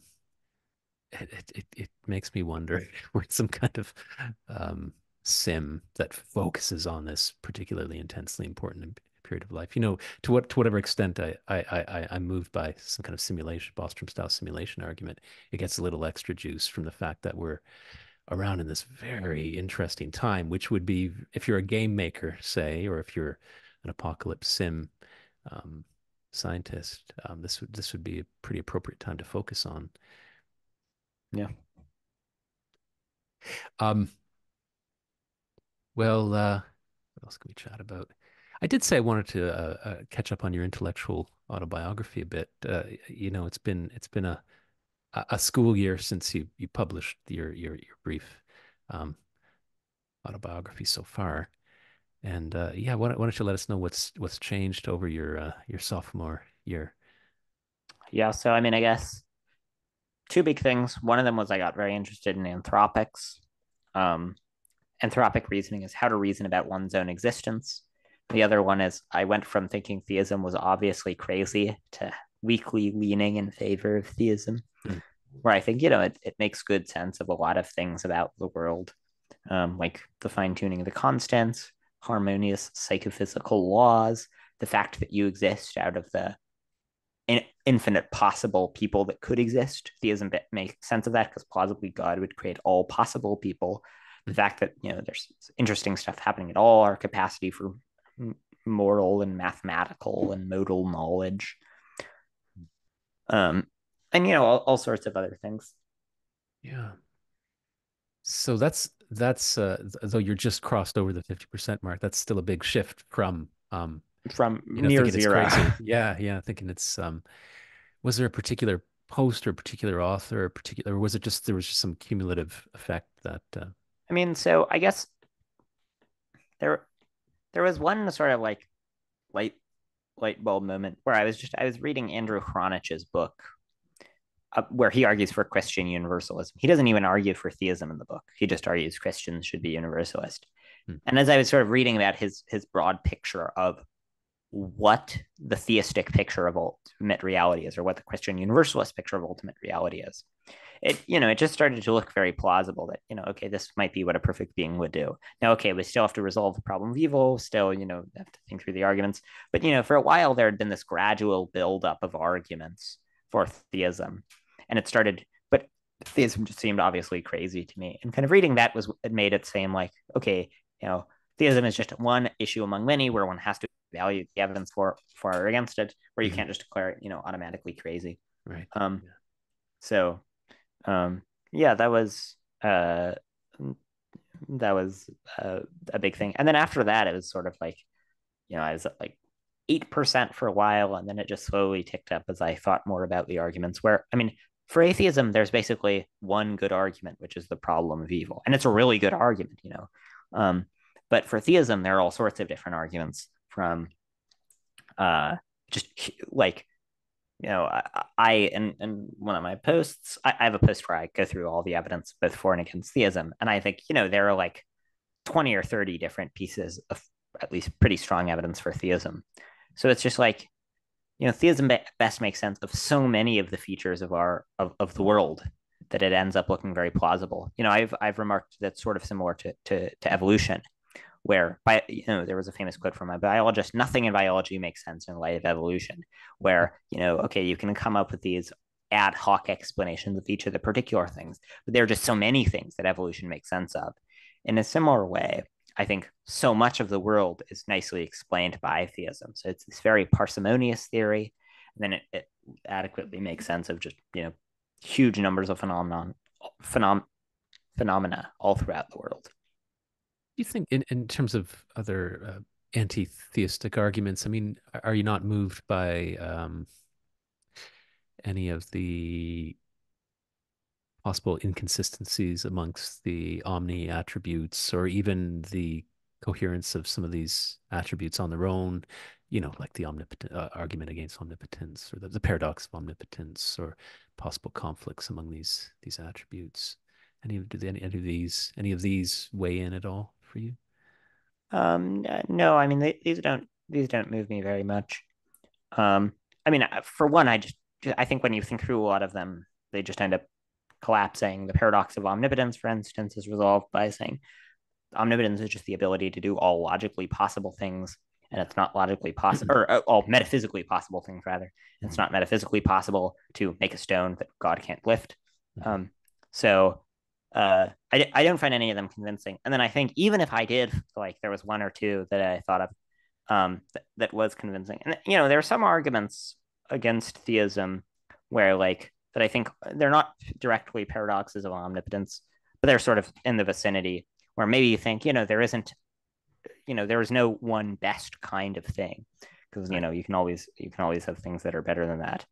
it, it, it makes me wonder we're in some kind of um, sim that focuses on this particularly intensely important period of life. You know, to what to whatever extent I I I I'm moved by some kind of simulation, Bostrom style simulation argument, it gets a little extra juice from the fact that we're around in this very interesting time, which would be if you're a game maker, say, or if you're an apocalypse sim um, scientist, um, this would this would be a pretty appropriate time to focus on. Yeah. Um. Well, uh, what else can we chat about? I did say I wanted to uh, uh, catch up on your intellectual autobiography a bit. Uh, you know, it's been it's been a a school year since you you published your your your brief um, autobiography so far. And uh, yeah, why don't, why don't you let us know what's what's changed over your uh, your sophomore year? Yeah, so I mean, I guess two big things. One of them was I got very interested in anthropics. Um, anthropic reasoning is how to reason about one's own existence. The other one is I went from thinking theism was obviously crazy to weakly leaning in favor of theism, mm. where I think, you know, it, it makes good sense of a lot of things about the world, um, like the fine tuning of the constants, harmonious psychophysical laws, the fact that you exist out of the in, infinite possible people that could exist. Theism makes sense of that because plausibly God would create all possible people. The fact that you know there's interesting stuff happening at all, our capacity for moral and mathematical and modal knowledge, um, and you know all, all sorts of other things. Yeah. So that's that's uh, though you're just crossed over the fifty percent mark. That's still a big shift from um, from you know, near zero. yeah, yeah. Thinking it's um, was there a particular post or a particular author or particular, or was it just there was just some cumulative effect that? Uh... I mean, so I guess there there was one sort of like light light bulb moment where I was just I was reading Andrew Chronich's book, uh, where he argues for Christian universalism. He doesn't even argue for theism in the book. He just argues Christians should be universalist. Hmm. And as I was sort of reading about his his broad picture of what the theistic picture of ultimate reality is, or what the Christian universalist picture of ultimate reality is, it you know it just started to look very plausible that you know okay this might be what a perfect being would do. Now okay we still have to resolve the problem of evil still you know have to think through the arguments. But you know for a while there had been this gradual buildup of arguments for theism and it started but theism just seemed obviously crazy to me. And kind of reading that was it made it seem like okay you know theism is just one issue among many where one has to value the evidence for for or against it where you mm-hmm. can't just declare it you know automatically crazy. Right. Um yeah. so um yeah that was uh that was uh, a big thing. And then after that it was sort of like you know i was at like 8% for a while and then it just slowly ticked up as i thought more about the arguments where i mean for atheism there's basically one good argument which is the problem of evil. And it's a really good argument you know. Um, but for theism there are all sorts of different arguments from uh, just like you know, I, in, in one of my posts, I, I, have a post where I go through all the evidence both for and against theism. And I think, you know, there are like 20 or 30 different pieces of at least pretty strong evidence for theism. So it's just like, you know, theism best makes sense of so many of the features of our of, of the world that it ends up looking very plausible. You know, I've I've remarked that's sort of similar to to, to evolution where by you know there was a famous quote from a biologist nothing in biology makes sense in light of evolution where you know okay you can come up with these ad hoc explanations of each of the particular things but there are just so many things that evolution makes sense of. In a similar way i think so much of the world is nicely explained by theism. So it's this very parsimonious theory and then it, it adequately makes sense of just you know huge numbers of phenomenon phenom- phenomena all throughout the world you think, in, in terms of other uh, anti-theistic arguments, I mean, are you not moved by um, any of the possible inconsistencies amongst the omni attributes, or even the coherence of some of these attributes on their own? You know, like the omnipotent uh, argument against omnipotence, or the, the paradox of omnipotence, or possible conflicts among these these attributes. Any of do any, any of these any of these weigh in at all? For you? Um, no, I mean they, these don't these don't move me very much. Um, I mean, uh, for one, I just I think when you think through a lot of them, they just end up collapsing. The paradox of omnipotence, for instance, is resolved by saying omnipotence is just the ability to do all logically possible things, and it's not logically possible, or uh, all metaphysically possible things rather. It's not metaphysically possible to make a stone that God can't lift. Mm-hmm. Um, so uh, I, I don't find any of them convincing. And then I think even if I did, like there was one or two that I thought of um, th- that was convincing. And, you know, there are some arguments against theism where like that I think they're not directly paradoxes of omnipotence, but they're sort of in the vicinity where maybe you think, you know, there isn't, you know, there is no one best kind of thing because, you know, you can always, you can always have things that are better than that.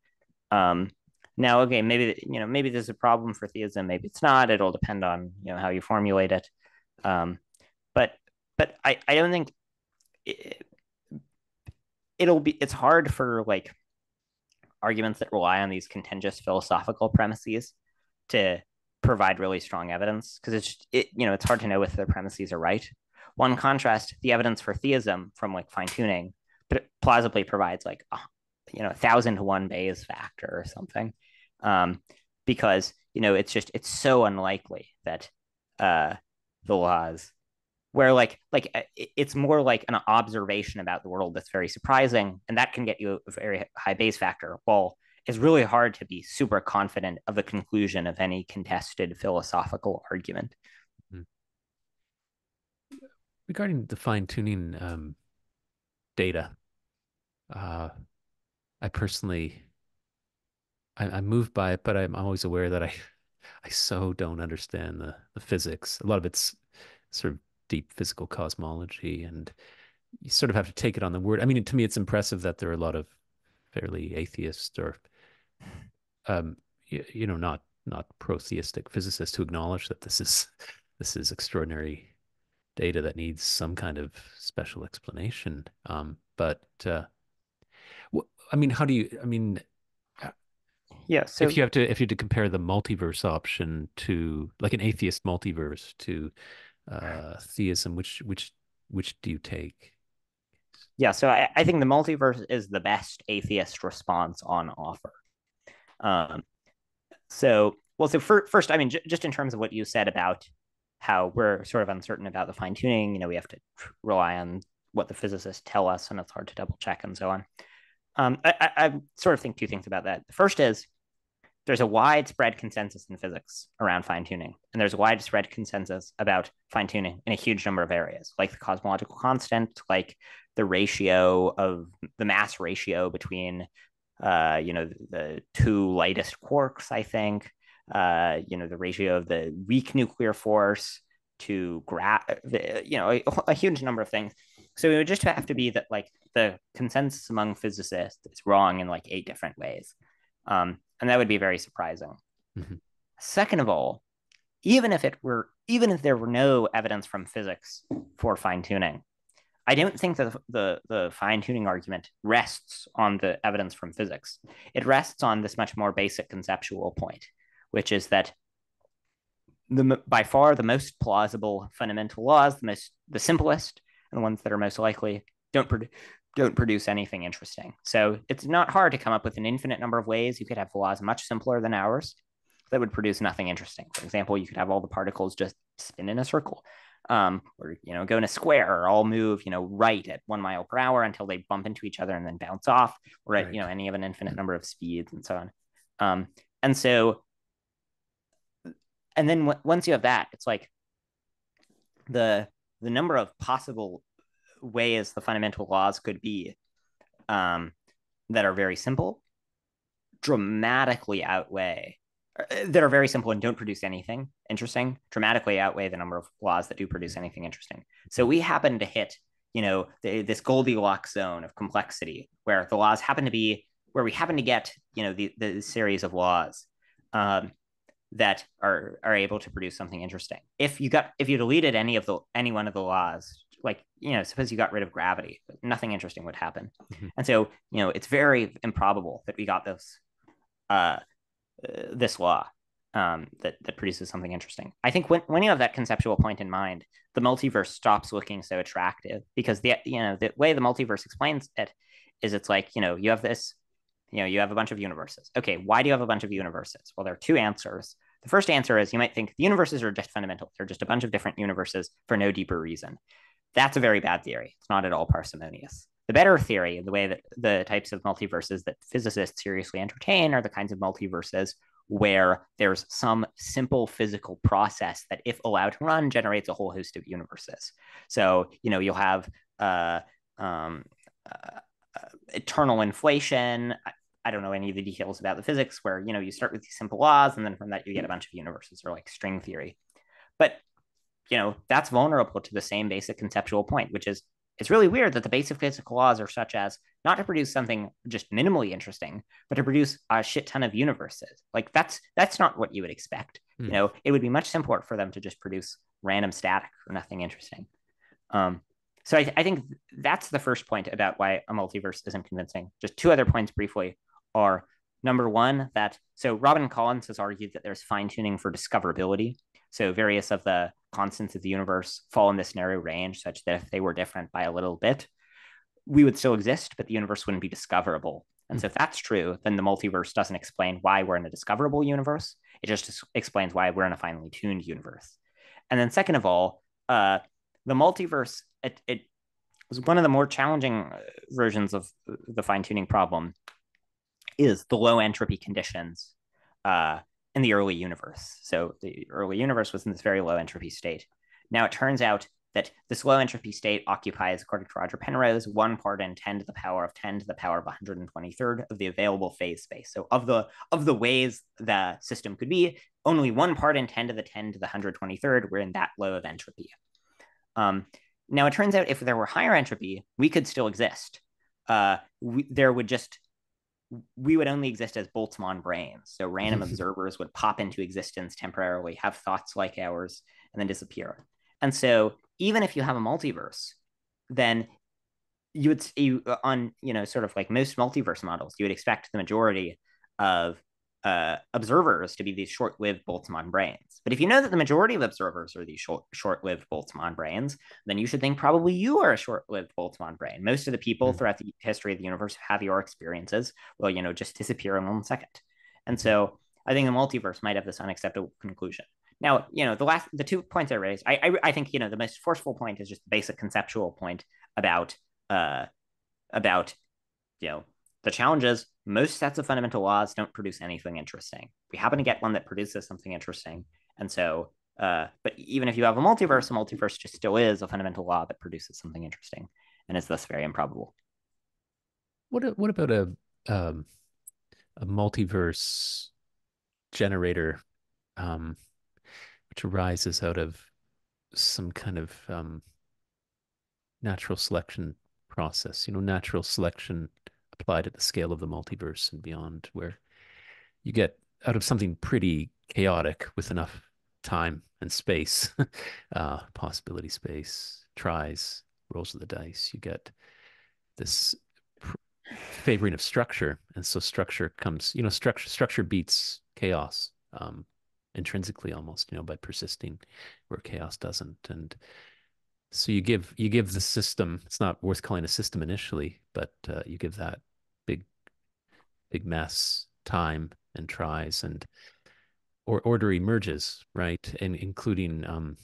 Um, now, okay, maybe you know maybe there's a problem for theism, maybe it's not. It'll depend on you know how you formulate it. Um, but but I I don't think it, it'll be it's hard for like arguments that rely on these contentious philosophical premises to provide really strong evidence because it's it you know it's hard to know if the premises are right. One contrast, the evidence for theism from like fine tuning, but it plausibly provides like you know a thousand to one Bayes factor or something, um, because you know it's just it's so unlikely that uh, the laws where like like uh, it's more like an observation about the world that's very surprising and that can get you a very high Bayes factor. Well it's really hard to be super confident of the conclusion of any contested philosophical argument. Regarding the fine-tuning um, data uh, i personally I, am moved by it, but I'm always aware that I, I so don't understand the, the physics. A lot of it's sort of deep physical cosmology, and you sort of have to take it on the word. I mean, to me, it's impressive that there are a lot of fairly atheist or, um, you, you know, not not pro-theistic physicists who acknowledge that this is this is extraordinary data that needs some kind of special explanation. Um, but uh, I mean, how do you? I mean, Yeah. So if you have to if you had to compare the multiverse option to like an atheist multiverse to uh theism, which which which do you take? yeah, so I, I think the multiverse is the best atheist response on offer. Um, so well, so for, first, I mean, j- just in terms of what you said about how we're sort of uncertain about the fine tuning, you know, we have to rely on what the physicists tell us, and it's hard to double check and so on. Um, I, I, sort of think two things about that. The first is there's a widespread consensus in physics around fine tuning, and there's a widespread consensus about fine tuning in a huge number of areas, like the cosmological constant, like the ratio of the mass ratio between, uh, you know, the two lightest quarks, I think, uh, you know, the ratio of the weak nuclear force to gra- you know, a, a huge number of things. So it would just have to be that like the consensus among physicists is wrong in like eight different ways. Um, and that would be very surprising. Mm-hmm. Second of all, even if it were, even if there were no evidence from physics for fine tuning, I don't think that the, the fine tuning argument rests on the evidence from physics. It rests on this much more basic conceptual point, which is that the by far the most plausible fundamental laws, the most the simplest and the ones that are most likely don't produce don't produce anything interesting. So it's not hard to come up with an infinite number of ways you could have laws much simpler than ours that would produce nothing interesting. For example, you could have all the particles just spin in a circle, um, or you know, go in a square, or all move, you know, right at one mile per hour until they bump into each other and then bounce off, or at right. you know any of an infinite number of speeds and so on. Um, and so, and then w- once you have that, it's like the the number of possible ways the fundamental laws could be um, that are very simple dramatically outweigh uh, that are very simple and don't produce anything interesting dramatically outweigh the number of laws that do produce anything interesting. So we happen to hit you know the, this goldilocks zone of complexity where the laws happen to be where we happen to get you know the, the series of laws. Um, that are are able to produce something interesting. If you got if you deleted any of the any one of the laws like you know suppose you got rid of gravity nothing interesting would happen. Mm-hmm. and so you know it's very improbable that we got this uh, uh, this law um, that that produces something interesting. I think when, when you have that conceptual point in mind the multiverse stops looking so attractive because the you know the way the multiverse explains it is it's like you know you have this you know you have a bunch of universes. Okay why do you have a bunch of universes? Well there are two answers the first answer is you might think the universes are just fundamental they're just a bunch of different universes for no deeper reason that's a very bad theory. It's not at all parsimonious. The better theory, the way that the types of multiverses that physicists seriously entertain, are the kinds of multiverses where there's some simple physical process that, if allowed to run, generates a whole host of universes. So, you know, you'll have uh, um, uh, uh, eternal inflation. I, don't know any of the details about the physics where, you know, you start with these simple laws and then from that you get a bunch of universes or like string theory. But you know, that's vulnerable to the same basic conceptual point, which is it's really weird that the basic physical laws are such as not to produce something just minimally interesting, but to produce a shit ton of universes. Like that's that's not what you would expect. Hmm. You know, it would be much simpler for them to just produce random static or nothing interesting. Um, so I, I think that's the first point about why a multiverse isn't convincing. Just two other points briefly are number one that so Robin Collins has argued that there's fine tuning for discoverability. So various of the constants of the universe fall in this narrow range such that if they were different by a little bit, we would still exist, but the universe wouldn't be discoverable. And so if that's true, then the multiverse doesn't explain why we're in a discoverable universe. It just explains why we're in a finely tuned universe. And then second of all, uh, the multiverse, it, it was one of the more challenging uh, versions of the fine tuning problem is the low entropy conditions uh, in the early universe. So the early universe was in this very low entropy state. Now it turns out that this low entropy state occupies, according to Roger Penrose, one part in 10 to the power of 10 to the power of 123rd of the available phase space. So of the of the ways the system could be, only one part in 10 to the 10 to the 123rd were in that low of entropy. Um, now it turns out if there were higher entropy, we could still exist. Uh, we, there would just we would only exist as Boltzmann brains. So random observers would pop into existence temporarily, have thoughts like ours, and then disappear. And so even if you have a multiverse, then you would you uh, on you know sort of like most multiverse models, you would expect the majority of uh, observers to be these short-lived Boltzmann brains. But if you know that the majority of observers are these short, short-lived Boltzmann brains, then you should think probably you are a short-lived Boltzmann brain. Most of the people mm-hmm. throughout the history of the universe who have your experiences will, you know, just disappear in one second. And so I think the multiverse might have this unacceptable conclusion. Now, you know, the last the two points I raised, I I, I think you know the most forceful point is just the basic conceptual point about uh about you know the challenge is most sets of fundamental laws don't produce anything interesting. We happen to get one that produces something interesting. And so, uh, but even if you have a multiverse, a multiverse just still is a fundamental law that produces something interesting and is thus very improbable. What, what about a, um, a multiverse generator, um, which arises out of some kind of um, natural selection process? You know, natural selection applied at the scale of the multiverse and beyond, where you get out of something pretty chaotic with enough time and space, uh, possibility space, tries, rolls of the dice, you get this pr- favoring of structure. And so structure comes, you know, structure structure beats chaos um, intrinsically almost, you know, by persisting where chaos doesn't. And so you give you give the system it's not worth calling a system initially but uh, you give that big mess time and tries and or order emerges right? And including um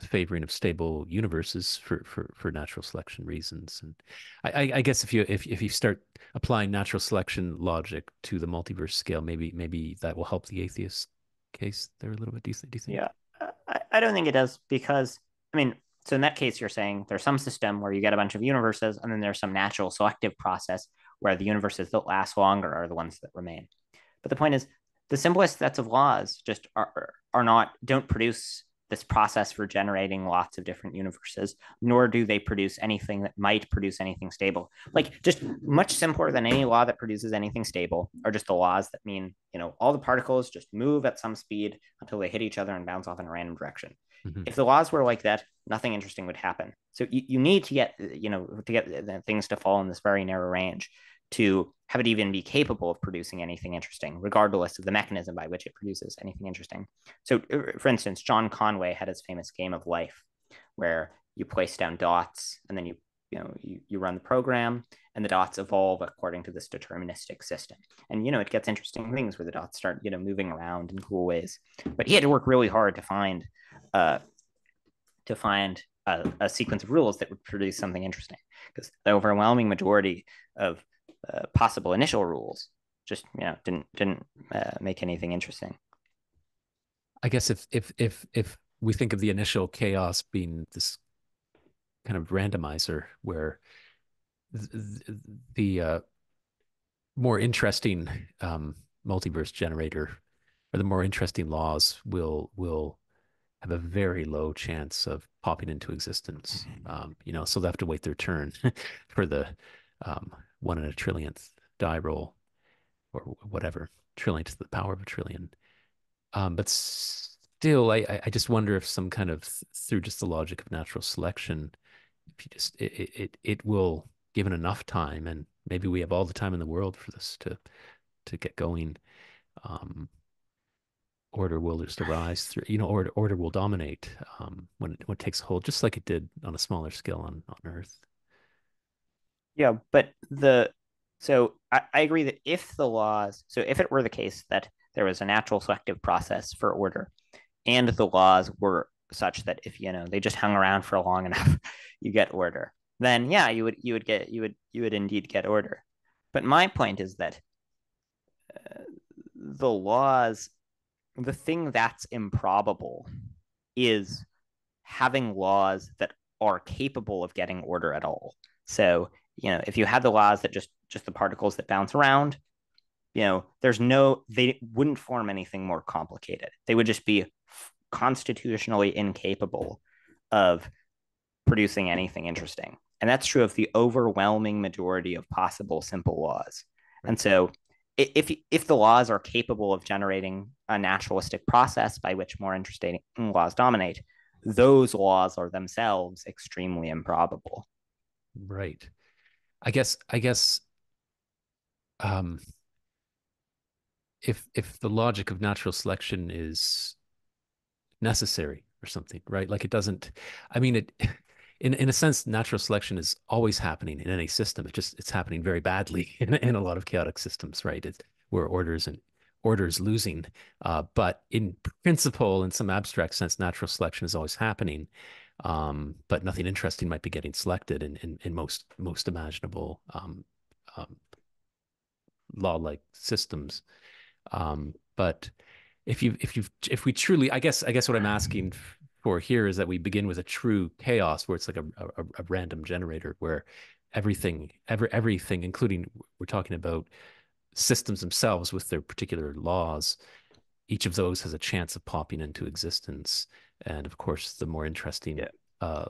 favoring of stable universes for for for natural selection reasons. And i i guess if you if, if you start applying natural selection logic to the multiverse scale maybe maybe that will help the atheist case there a little bit. Do you, do you think? Yeah. I, I don't think it does because I mean, so in that case, you're saying there's some system where you get a bunch of universes, and then there's some natural selective process where the universes that last longer are the ones that remain. But the point is, the simplest sets of laws just are are not don't produce this process for generating lots of different universes, nor do they produce anything that might produce anything stable. Like just much simpler than any law that produces anything stable are just the laws that mean, you know, all the particles just move at some speed until they hit each other and bounce off in a random direction. Mm-hmm. If the laws were like that, nothing interesting would happen. So you, you need to get, you know, to get things to fall in this very narrow range to have it even be capable of producing anything interesting, regardless of the mechanism by which it produces anything interesting. So, uh, for instance, John Conway had his famous game of life, where you place down dots and then you you know you, you run the program and the dots evolve according to this deterministic system and you know it gets interesting things where the dots start you know moving around in cool ways but he had to work really hard to find uh, to find a, a, sequence of rules that would produce something interesting because the overwhelming majority of uh, possible initial rules just you know didn't didn't uh, make anything interesting i guess if if if if we think of the initial chaos being this kind of randomizer where the, the uh, more interesting um, multiverse generator or the more interesting laws will will have a very low chance of popping into existence. Mm-hmm. Um, you know, so they have to wait their turn for the um, one in a trillionth die roll or whatever, trillion to the power of a trillion. Um, but still, I, I just wonder if some kind of through just the logic of natural selection, if you just it, it it will given enough time, and maybe we have all the time in the world for this to to get going. Um, order will just arise through you know order order will dominate um, when it, when it takes hold just like it did on a smaller scale on on earth yeah but the so I, I agree that if the laws so if it were the case that there was a natural selective process for order and the laws were such that if you know they just hung around for long enough you get order then yeah you would you would get you would you would indeed get order but my point is that uh, the laws the thing that's improbable is having laws that are capable of getting order at all. So, you know, if you had the laws that just just the particles that bounce around, you know, there's no they wouldn't form anything more complicated. They would just be constitutionally incapable of producing anything interesting. And that's true of the overwhelming majority of possible simple laws. And so if if the laws are capable of generating a naturalistic process by which more interesting laws dominate, those laws are themselves extremely improbable. Right. I guess I guess um if if the logic of natural selection is necessary or something, right? Like it doesn't. I mean, it in in a sense, natural selection is always happening in any system. It just it's happening very badly in in a lot of chaotic systems, right? It's where orders and orders losing. Uh, but in principle, in some abstract sense, natural selection is always happening. Um, but nothing interesting might be getting selected in in, in most most imaginable um, um, law-like systems. Um, but if you if you if we truly, I guess I guess what I'm asking for here is that we begin with a true chaos where it's like a, a, a random generator where everything every everything including we're talking about systems themselves with their particular laws each of those has a chance of popping into existence and of course the more interesting yeah. uh,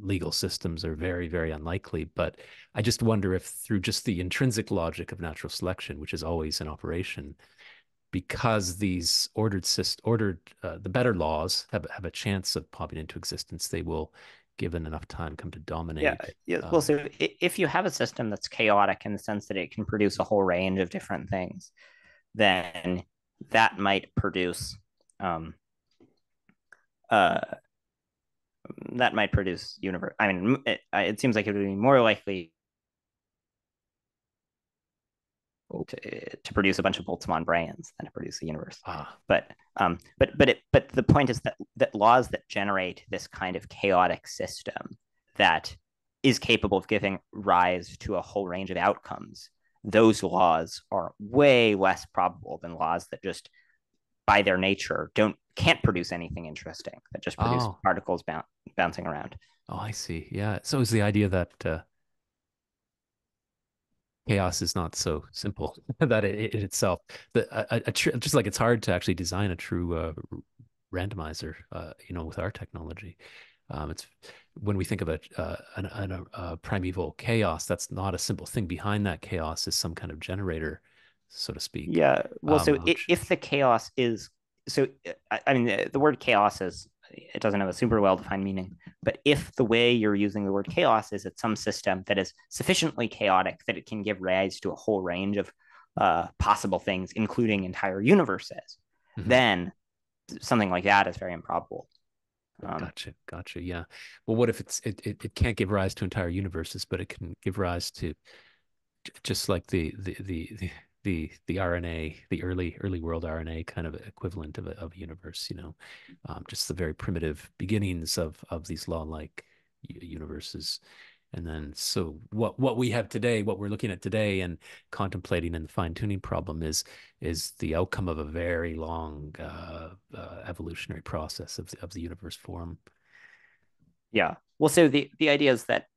legal systems are very very unlikely but i just wonder if through just the intrinsic logic of natural selection which is always in operation because these ordered ordered uh, the better laws have have a chance of popping into existence, they will, given enough time, come to dominate. Yeah, yeah. well, um, so if you have a system that's chaotic in the sense that it can produce a whole range of different things, then that might produce, um, uh, that might produce universe. I mean, it, it seems like it would be more likely to, to produce a bunch of Boltzmann brains than to produce a universe. Ah. But um, but but it but the point is that that laws that generate this kind of chaotic system that is capable of giving rise to a whole range of outcomes, those laws are way less probable than laws that just by their nature don't can't produce anything interesting that just produce oh. particles bouncing around. Oh, I see. Yeah. So is the idea that uh, chaos is not so simple that it, it itself the a, a tr- just like it's hard to actually design a true uh, randomizer uh, you know with our technology um, it's when we think of a, uh, an, an, a primeval chaos that's not a simple thing behind that chaos is some kind of generator so to speak yeah well um, so which... if the chaos is so i mean the, the word chaos is it doesn't have a super well defined meaning. But if the way you're using the word chaos is it's some system that is sufficiently chaotic that it can give rise to a whole range of uh, possible things, including entire universes, mm-hmm. then something like that is very improbable. Um, gotcha, gotcha. Yeah. Well, what if it's it, it, it can't give rise to entire universes, but it can give rise to just like the the the, the the the RNA, the early early world RNA kind of equivalent of a, of a universe, you know, um, just the very primitive beginnings of of these law-like universes. And then, so what what we have today, what we're looking at today, and contemplating in the fine tuning problem is is the outcome of a very long uh, uh, evolutionary process of the, of the universe form. Yeah. Well, so the the idea is that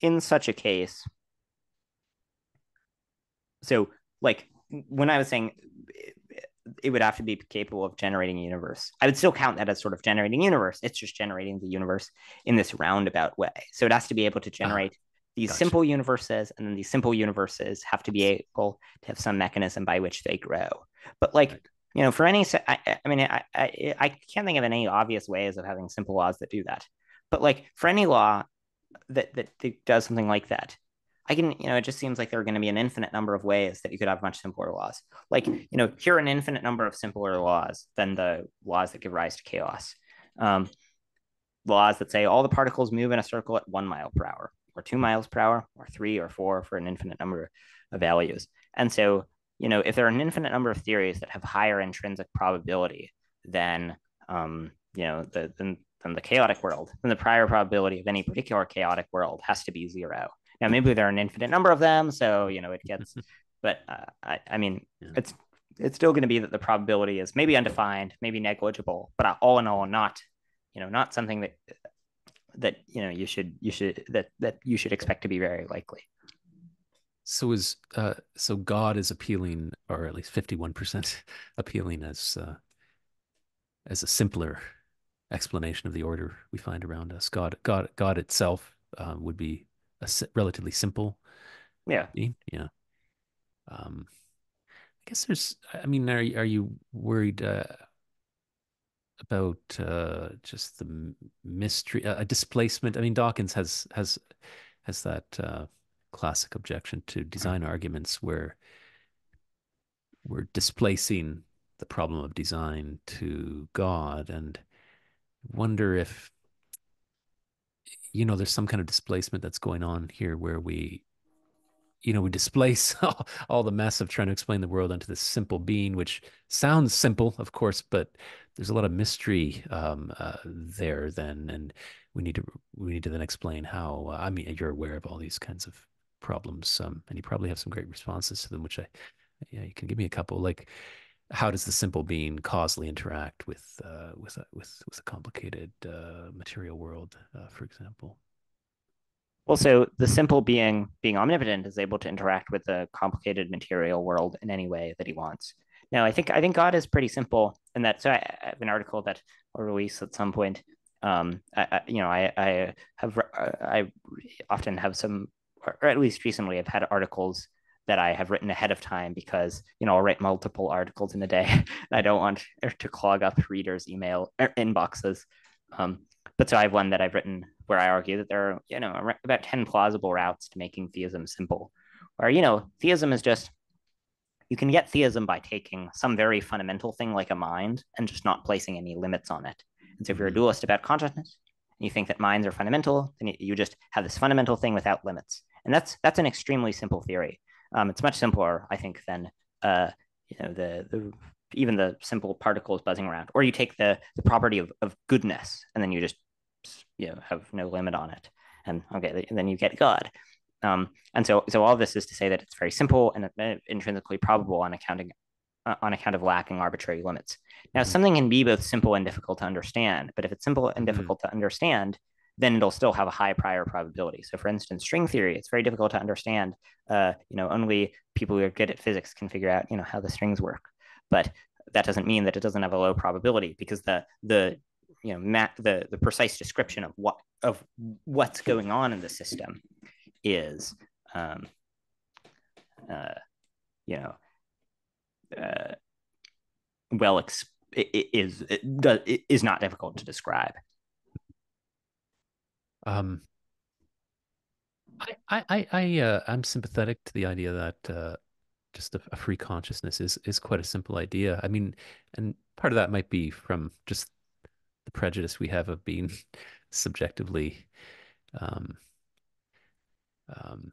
in such a case, so like when I was saying it would have to be capable of generating a universe. I would still count that as sort of generating universe. It's just generating the universe in this roundabout way. So it has to be able to ah, generate uh, these gotcha. simple universes, and then these simple universes have to be able to have some mechanism by which they grow. But like right. you know, for any, I, I mean, I, I I can't think of any obvious ways of having simple laws that do that. But like for any law that that, that does something like that, I can, you know, it just seems like there are going to be an infinite number of ways that you could have much simpler laws. Like, you know, here are an infinite number of simpler laws than the laws that give rise to chaos. Um, laws that say all the particles move in a circle at one mile per hour, or two miles per hour, or three or four for an infinite number of values. And so, you know, if there are an infinite number of theories that have higher intrinsic probability than, um, you know, the, than, than the chaotic world, then the prior probability of any particular chaotic world has to be zero. Now, maybe there are an infinite number of them, so you know it gets. but uh, I, I mean, yeah. it's it's still going to be that the probability is maybe undefined, maybe negligible, but all in all, not you know not something that that you know you should you should that that you should expect to be very likely. So is uh so God is appealing, or at least fifty one percent appealing as uh, as a simpler explanation of the order we find around us. God God God itself um, would be a relatively simple. Yeah. Yeah. Um, I guess there's. I mean, are are you worried uh, about uh, just the mystery, uh, a displacement? I mean, Dawkins has has has that uh, classic objection to design arguments where we're displacing the problem of design to God and wonder if you know there's some kind of displacement that's going on here where we you know we displace all, all, the mess of trying to explain the world onto this simple being which sounds simple of course but there's a lot of mystery um, uh, there then and we need to we need to then explain how uh, i mean you're aware of all these kinds of problems um, and you probably have some great responses to them which i yeah you can give me a couple like how does the simple being causally interact with uh, with a, with with a complicated uh, material world, uh, for example? Well, so the simple being being omnipotent is able to interact with the complicated material world in any way that he wants. Now, I think I think God is pretty simple, and that so I, I have an article that I'll release at some point. Um, I, I, you know, I I have I often have some, or at least recently, I've had articles that I have written ahead of time because you know I'll write multiple articles in a day. and I don't want to clog up readers' email er, inboxes. Um, but so I have one that I've written where I argue that there are you know about ten plausible routes to making theism simple. Where you know theism is just you can get theism by taking some very fundamental thing like a mind and just not placing any limits on it. And so if you're a mm-hmm. dualist about consciousness and you think that minds are fundamental, then you just have this fundamental thing without limits. And that's that's an extremely simple theory. Um, it's much simpler, I think, than uh, you know the the even the simple particles buzzing around. Or you take the the property of, of goodness and then you just you know have no limit on it, and okay, and then you get God. Um, and so so all this is to say that it's very simple and uh, intrinsically probable on accounting uh, on account of lacking arbitrary limits. Now, mm-hmm. something can be both simple and difficult to understand, but if it's simple and mm-hmm. difficult mm-hmm. to understand, then it'll still have a high prior probability. So for instance, string theory, it's very difficult to understand. Uh, you know, only people who are good at physics can figure out, you know, how the strings work. But that doesn't mean that it doesn't have a low probability because the the you know ma- the the precise description of what of what's going on in the system is um, uh, you know uh, well exp- is it is not difficult to describe um, I, I, I, uh, I'm sympathetic to the idea that uh, just a, a, free consciousness is is quite a simple idea. I mean, and part of that might be from just the prejudice we have of being subjectively um, um,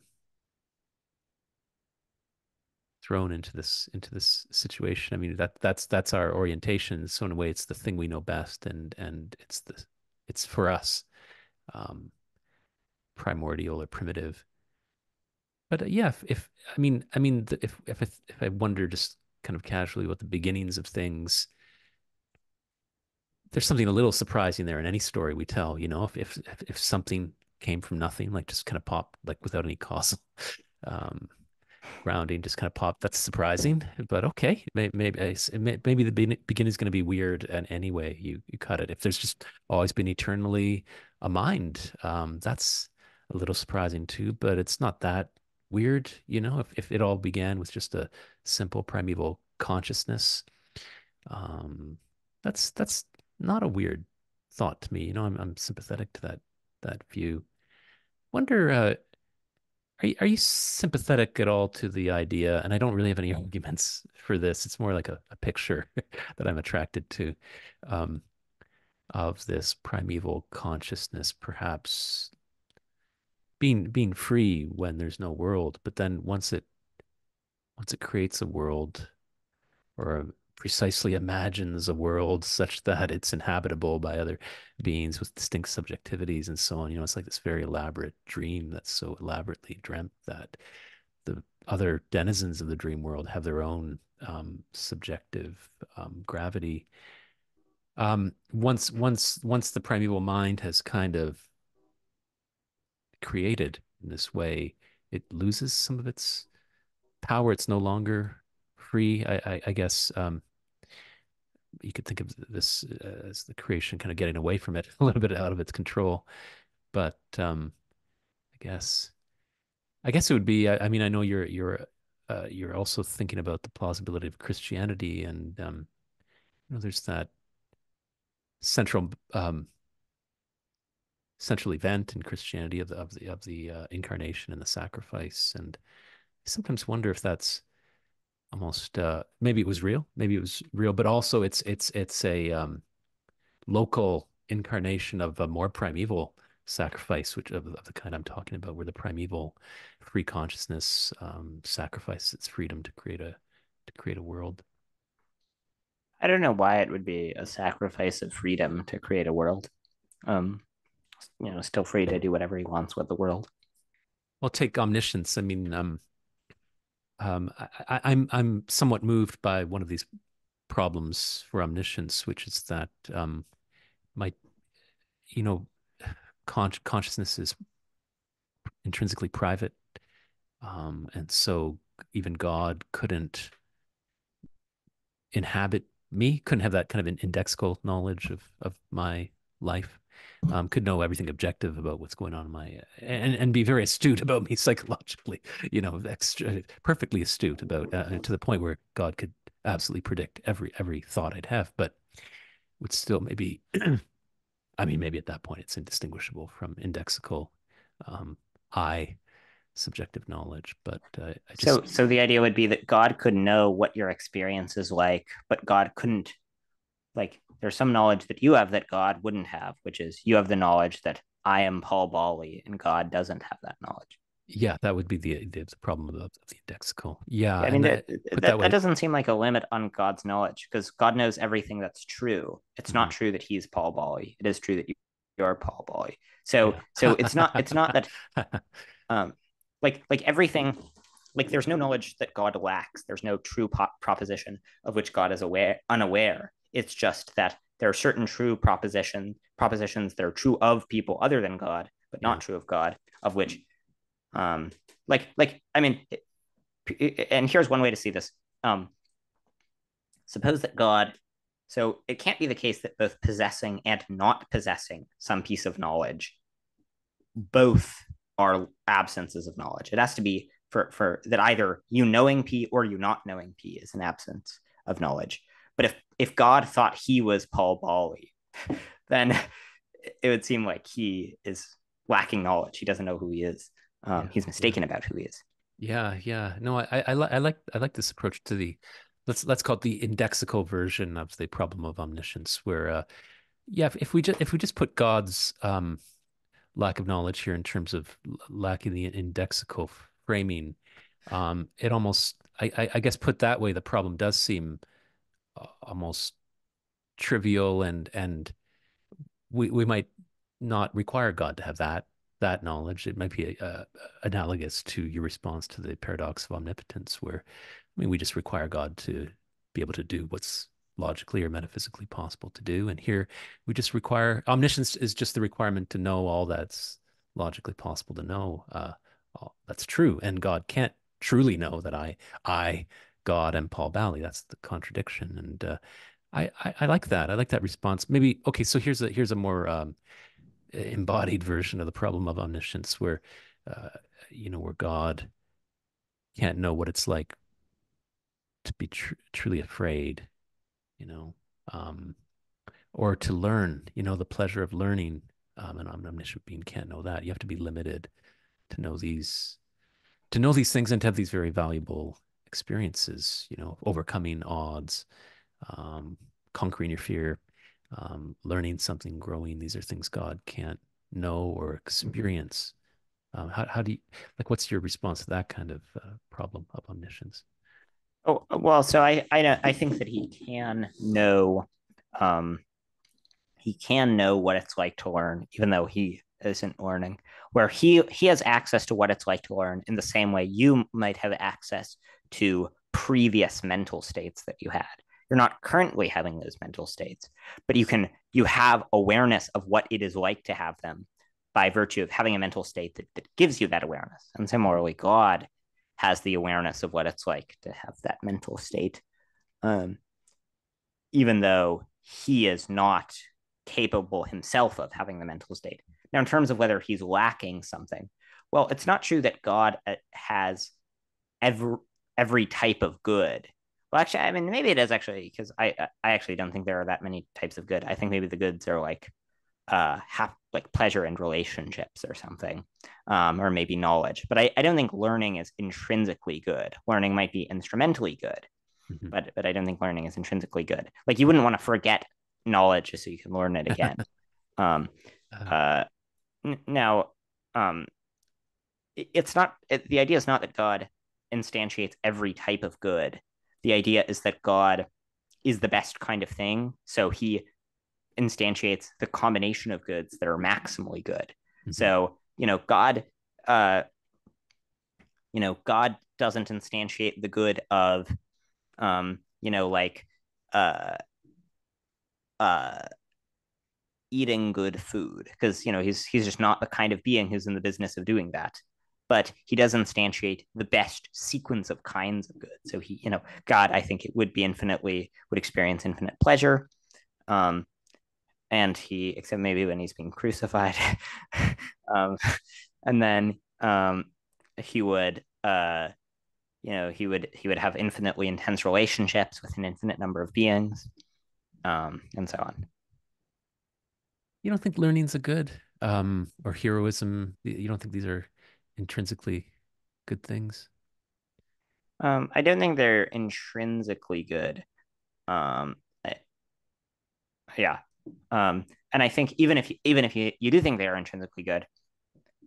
thrown into this into this situation. I mean, that that's that's our orientation. So in a way, it's the thing we know best, and and it's the it's for us um, primordial or primitive. But uh, yeah, if, if, I mean, I mean, if if I, if I wonder just kind of casually what the beginnings of things, there's something a little surprising there in any story we tell. You know, if if if something came from nothing, like just kind of pop, like without any causal um, grounding, just kind of pop. That's surprising, but okay. Maybe maybe, maybe the beginning is going to be weird, and anyway, you you cut it. If there's just always been eternally a mind. Um, that's a little surprising too, but it's not that weird, you know, if, if it all began with just a simple primeval consciousness. Um, that's that's not a weird thought to me. You know, I'm I'm sympathetic to that that view. Wonder, uh, are you, are you sympathetic at all to the idea? And I don't really have any arguments for this. It's more like a, a picture that I'm attracted to. Um, of this primeval consciousness perhaps being being free when there's no world but then once it once it creates a world or precisely imagines a world such that it's inhabitable by other beings with distinct subjectivities and so on you know it's like this very elaborate dream that's so elaborately dreamt that the other denizens of the dream world have their own um, subjective um, gravity um, once once once the primeval mind has kind of created in this way, it loses some of its power. It's no longer I, I, I guess um, you could think of this as the creation kind of getting away from it, a little bit out of its control. But um, I guess, I guess it would be. I, I mean, I know you're you're uh, you're also thinking about the plausibility of Christianity, and um, you know, there's that central um, central event in Christianity of the of the of the uh, incarnation and the sacrifice. And I sometimes wonder if that's almost uh, maybe it was real, maybe it was real, but also it's it's it's a um, local incarnation of a more primeval sacrifice, which of, of, the kind I'm talking about, where the primeval free consciousness um, sacrifices its freedom to create a to create a world. I don't know why it would be a sacrifice of freedom to create a world. Um, you know, still free to do whatever he wants with the world. Well, take omniscience. I mean, um, um, I, I'm I'm somewhat moved by one of these problems for omniscience, which is that um, my, you know, con- consciousness is intrinsically private, um, and so even God couldn't inhabit me couldn't have that kind of an indexical knowledge of of my life um, could know everything objective about what's going on in my and and be very astute about me psychologically you know extra, perfectly astute about uh, to the point where god could absolutely predict every every thought i'd have but would still maybe i mean maybe at that point it's indistinguishable from indexical um, i subjective knowledge. But uh, just... so so the idea would be that God could know what your experience is like, but God couldn't like there's some knowledge that you have that God wouldn't have, which is you have the knowledge that I am Paul Bali and God doesn't have that knowledge. Yeah, that would be the the, problem of the, of the indexical. Yeah, I mean that that, that, that, doesn't seem like a limit on God's knowledge because God knows everything that's true. It's mm-hmm. not true that He's Paul Bali. It is true that you, are Paul Bali. So yeah. so it's not it's not that um like like everything like there's no knowledge that god lacks. There's no true po- proposition of which god is aware unaware. It's just that there are certain true proposition propositions that are true of people other than god but not true of god of which um like like i mean and here's one way to see this. Um suppose that god so it can't be the case that both possessing and not possessing some piece of knowledge both are absences of knowledge. It has to be for, for that either you knowing P or you not knowing P is an absence of knowledge. But if if God thought he was Paul Bali, then it would seem like he is lacking knowledge. He doesn't know who he is. Um, yeah, he's mistaken about who he is. Yeah, yeah. No, I, I, I like I like this approach to the let's let's call it the indexical version of the problem of omniscience, where uh, yeah, if, if we just if we just put God's um, lack of knowledge here in terms of lacking the indexical framing. Um, it almost, I, I, I, guess, put that way, the problem does seem uh, almost trivial, and and we we might not require God to have that that knowledge. It might be a, a, analogous to your response to the paradox of omnipotence, where I mean, we just require God to be able to do what's logically or metaphysically possible to do. And here we just require omniscience is just the requirement to know all that's logically possible to know. Uh, all, that's true. And God can't truly know that I, I, God, am Paul Bali. That's the contradiction. And uh, I, I, I, like that. I like that response. Maybe okay. So here's a here's a more um, embodied version of the problem of omniscience, where uh, you know where God can't know what it's like to be tr- truly afraid you know, um, or to learn, you know, the pleasure of learning. Um, an omniscient being can't know that. You have to be limited to know these, to know these things and to have these very valuable experiences. You know, overcoming odds, um, conquering your fear, um, learning something, growing. These are things God can't know or experience. Um, how how do you like? What's your response to that kind of uh, problem of omniscience? Oh well, so I I I think that he can know, um, he can know what it's like to learn, even though he isn't learning. Where he he has access to what it's like to learn in the same way you might have access to previous mental states that you had. You're not currently having those mental states, but you can you have awareness of what it is like to have them by virtue of having a mental state that, that gives you that awareness. And similarly, God has the awareness of what it's like to have that mental state. Um, even though he is not capable himself of having the mental state. Now, in terms of whether he's lacking something, well, it's not true that God uh, has every every type of good. Well, actually, I mean, maybe it is actually because I I actually don't think there are that many types of good. I think maybe the goods are like uh like pleasure and relationships or something um, or maybe knowledge but I, I don't think learning is intrinsically good learning might be instrumentally good mm-hmm. but but i don't think learning is intrinsically good like you wouldn't want to forget knowledge just so you can learn it again um uh-huh. uh now um it's not it, the idea is not that god instantiates every type of good the idea is that god is the best kind of thing so he instantiates the combination of goods that are maximally good. Mm-hmm. So, you know, God, uh, you know, God doesn't instantiate the good of, um, you know, like, uh, uh, eating good food because you know he's he's just not the kind of being who's in the business of doing that. But he does instantiate the best sequence of kinds of good. So he you know god i think it would be infinitely would experience infinite pleasure. Um and he except maybe when he's being crucified. Um, and then um, he would uh, you know he would he would have infinitely intense relationships with an infinite number of beings um, and so on you don't think learning's a good um, or heroism? You don't think these are intrinsically good things? Um, i don't think they're intrinsically good. Um, I, yeah. Um, and I think even if even if you, you do think they are intrinsically good,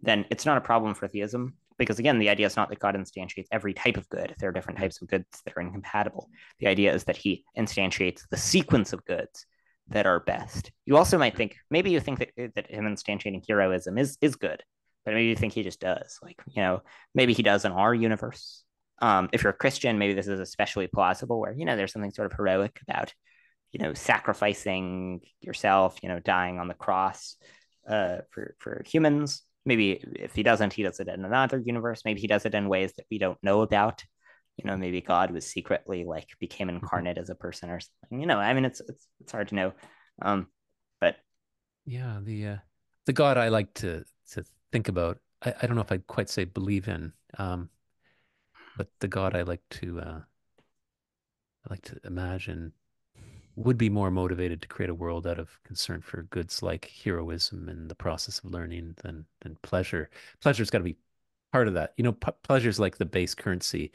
then it's not a problem for theism because again, the idea is not that God instantiates every type of good. There are different types of goods that are incompatible. The idea is that He instantiates the sequence of goods that are best. You also might think maybe you think that that Him instantiating heroism is is good, but maybe you think He just does. Like you know, maybe He does in our universe. Um, if you're a Christian, maybe this is especially plausible, where you know there's something sort of heroic about you know, sacrificing yourself, you know, dying on the cross uh, for for humans. Maybe if he doesn't, he does it in another universe. Maybe he does it in ways that we don't know about. You know, maybe God was secretly like became mm-hmm. incarnate as a person or something. You know, I mean, it's it's it's hard to know. Um, but yeah, the uh, the God I like to to think about. I, I don't know if I'd quite say believe in, um, but the God I like to uh, I like to imagine would be more motivated to create a world out of concern for goods like heroism and the process of learning than than pleasure. Pleasure's got to be part of that. You know, p- pleasure is like the base currency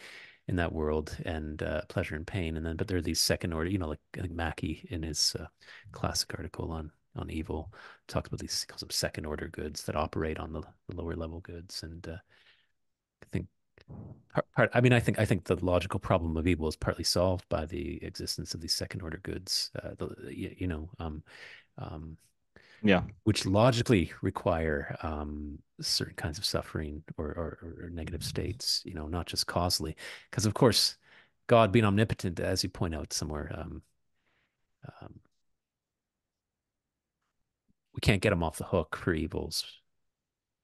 in that world, and uh, pleasure and pain. And then, but there are these second order. You know, like think Mackie in his uh, classic article on on evil talks about these calls them second order goods that operate on the, the lower level goods. And uh, I think part, part, I mean, I think I think the logical problem of evil is partly solved by the existence of these second order goods. Uh, the, you, you know, um, um, yeah, which logically require um, certain kinds of suffering or, or, or negative states. You know, not just causally, because of course, God being omnipotent, as you point out somewhere, um, um, we can't get him off the hook for evils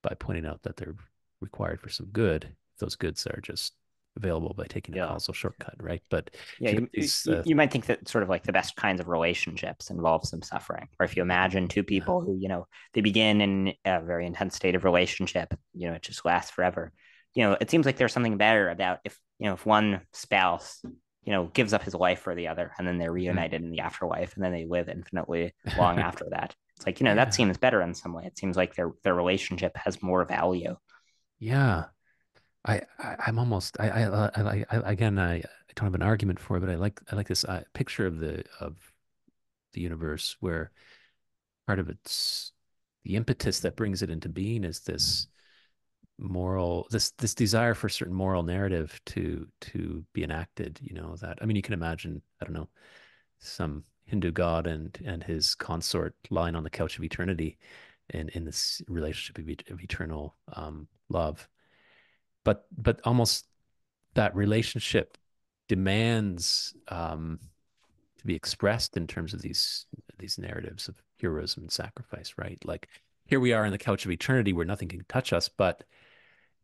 by pointing out that they're required for some good those goods are just available by taking a yeah. causal shortcut, right? But yeah, you, these, uh, you, might think that sort of like the best kinds of relationships involve some suffering. Or if you imagine two people who, you know, they begin in a very intense state of relationship, you know, it just lasts forever. You know, it seems like there's something better about if, you know, if one spouse, you know, gives up his life for the other and then they're mm-hmm. reunited mm-hmm. in the afterlife and then they live infinitely long after that. It's like, you know, yeah. that seems better in some way. It seems like their their relationship has more value. Yeah. I, I am almost I, I I I again I, I don't have an argument for it, but I like I like this uh, picture of the of the universe where part of its the impetus that brings it into being is this moral this this desire for a certain moral narrative to to be enacted you know that i mean you can imagine i don't know some hindu god and and his consort lying on the couch of eternity in in this relationship of, of eternal um, love but but almost that relationship demands um, to be expressed in terms of these these narratives of heroism and sacrifice, right? Like here we are in the couch of eternity where nothing can touch us, but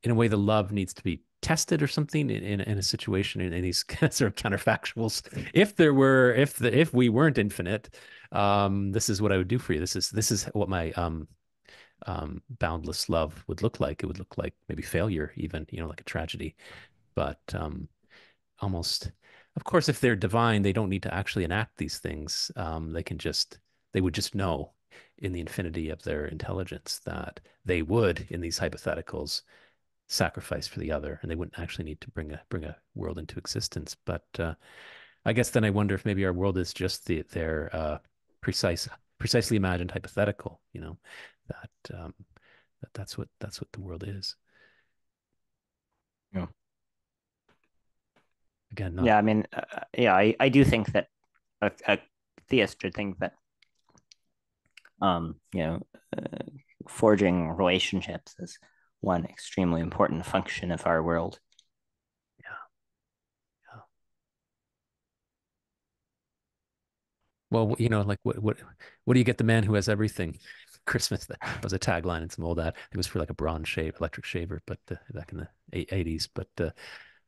in a way, the love needs to be tested or something in, in, in a situation in, in, these sort of counterfactuals. If there were, if the if we weren't infinite, um, this is what I would do for you. This is this is what my um, um, boundless love would look like. It would look like maybe failure, even you know, like a tragedy. But um, almost, of course, if they're divine, they don't need to actually enact these things. Um, they can just, they would just know. in the infinity of their intelligence that they would, in these hypotheticals, sacrifice for the other, and they wouldn't actually need to bring a bring a world into existence. But uh, I guess then I wonder if maybe our world is just the, their uh, precise, precisely imagined hypothetical. You know, that um, that that's what that's what the world is. Yeah. Again, not, Yeah, I mean, uh, yeah, I, I do think that a, a theist should think that, um, you know, uh, forging relationships is one extremely important function of our world. Yeah. Well, you know, like what what what do you get the man who has everything? Christmas that was a tagline in some old ad. It was for like a Braun's shave, electric shaver, but uh, back in the eighties. But uh,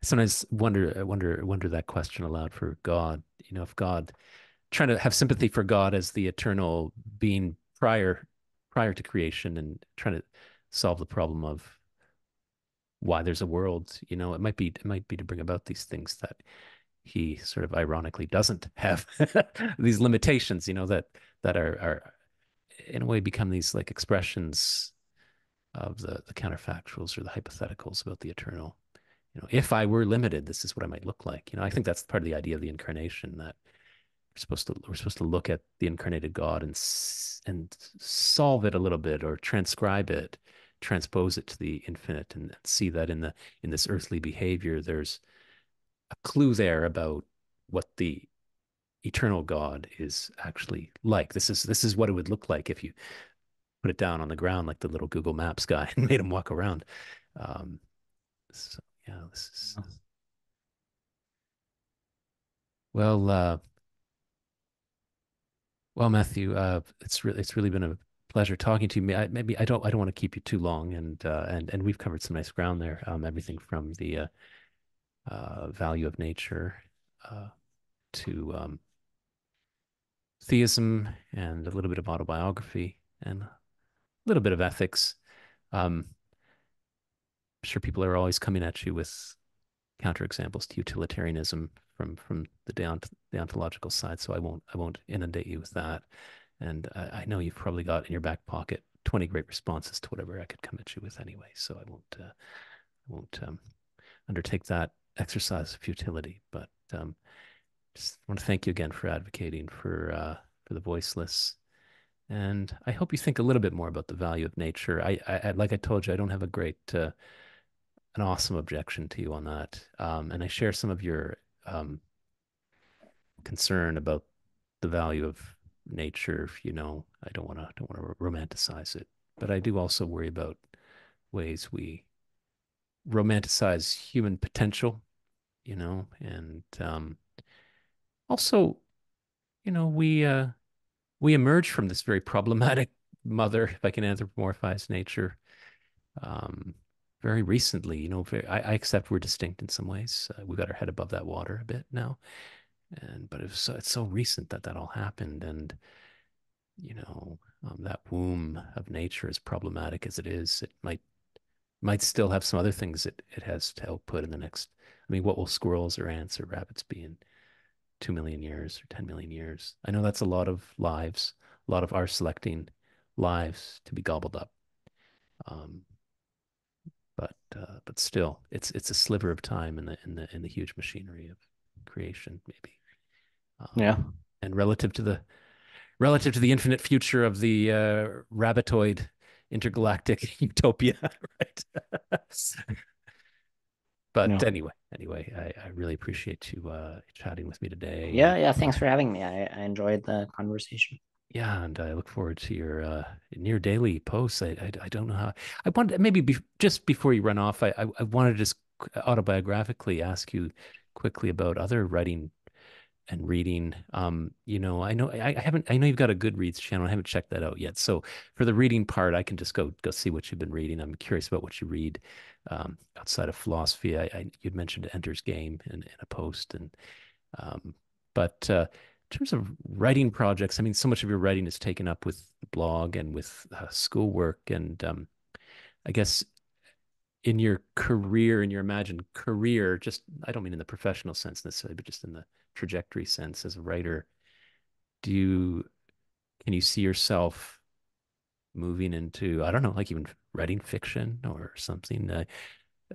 sometimes wonder wonder wonder that question aloud for God. You know, if God trying to have sympathy for God as the eternal being prior prior to creation and trying to solve the problem of why there's a world. You know, it might be it might be to bring about these things that he sort of ironically doesn't have these limitations, you know, that that are are in a way become these like expressions of the the counterfactuals or the hypotheticals about the eternal. You know, if I were limited, this is what I might look like. You know, I think that's part of the idea of the incarnation that we're supposed to we're supposed to look at the incarnated God and and solve it a little bit or transcribe it, transpose it to the infinite, and see that in the in this earthly behavior, there's a clue there about what the eternal God is actually like. This is this is what it would look like if you put it down on the ground like the little Google Maps guy and made him walk around. Um, so yeah, this is well. Uh, well, Matthew, uh, it's really it's really been a pleasure talking to you. I, maybe I don't I don't want to keep you too long, and uh, and and we've covered some nice ground there. Um, everything from the uh, uh, value of nature uh, to um, theism and a little bit of autobiography and a little bit of ethics. Um, I'm sure people are always coming at you with counterexamples to utilitarianism from from the deont- deontological side, so I won't I won't inundate you with that. And I, I know you've probably got in your back pocket 20 great responses to whatever I could come at you with anyway, so I won't uh, I won't um, undertake that exercise of futility. But um, just want to thank you again for advocating for uh, for the voiceless. And I hope you think a little bit more about the value of nature. I, I like I told you, I don't have a great, uh, an awesome objection to you on that. Um, and I share some of your um, concern about the value of nature. You know, I don't want to don't want to romanticize it, but I do also worry about ways we romanticize human potential you know, and um, also, you know, we uh, we emerge from this very problematic mother, if I can anthropomorphize nature, um, very recently. You know, very, I, I, accept we're distinct in some ways. Uh, we got our head above that water a bit now, and but it's so, it's so recent that that all happened, and you know, um, that womb of nature, as problematic as it is, it might might still have some other things it, it has to output in the next I mean, what will squirrels or ants or rabbits be in two million years or 10 million years? I know that's a lot of lives, a lot of our selecting lives to be gobbled up. Um, but uh, but still, it's it's a sliver of time in the in the in the huge machinery of creation, maybe. Um, yeah. And relative to the relative to the infinite future of the uh, rabbitoid intergalactic utopia, right? But no. anyway, anyway, I, I really appreciate you uh, chatting with me today. Yeah, yeah. Thanks for having me. I, I enjoyed the conversation. Yeah, and I look forward to your uh, near daily posts. I, I, I don't know how. I want maybe be, just before you run off, I, I I wanted to just autobiographically ask you quickly about other writing and reading. Um, you know, I know I, I, haven't. I know you've got a Goodreads channel. I haven't checked that out yet. So for the reading part, I can just go go see what you've been reading. I'm curious about what you read um, outside of philosophy. I, I, you'd mentioned Ender's Game in, in a post, and um, but uh, in terms of writing projects, I mean, so much of your writing is taken up with blog and with uh, schoolwork, and um, I guess in your career, in your imagined career, just I don't mean in the professional sense necessarily, but just in the trajectory sense as a writer, do you can you see yourself moving into I don't know, like even writing fiction or something? Uh,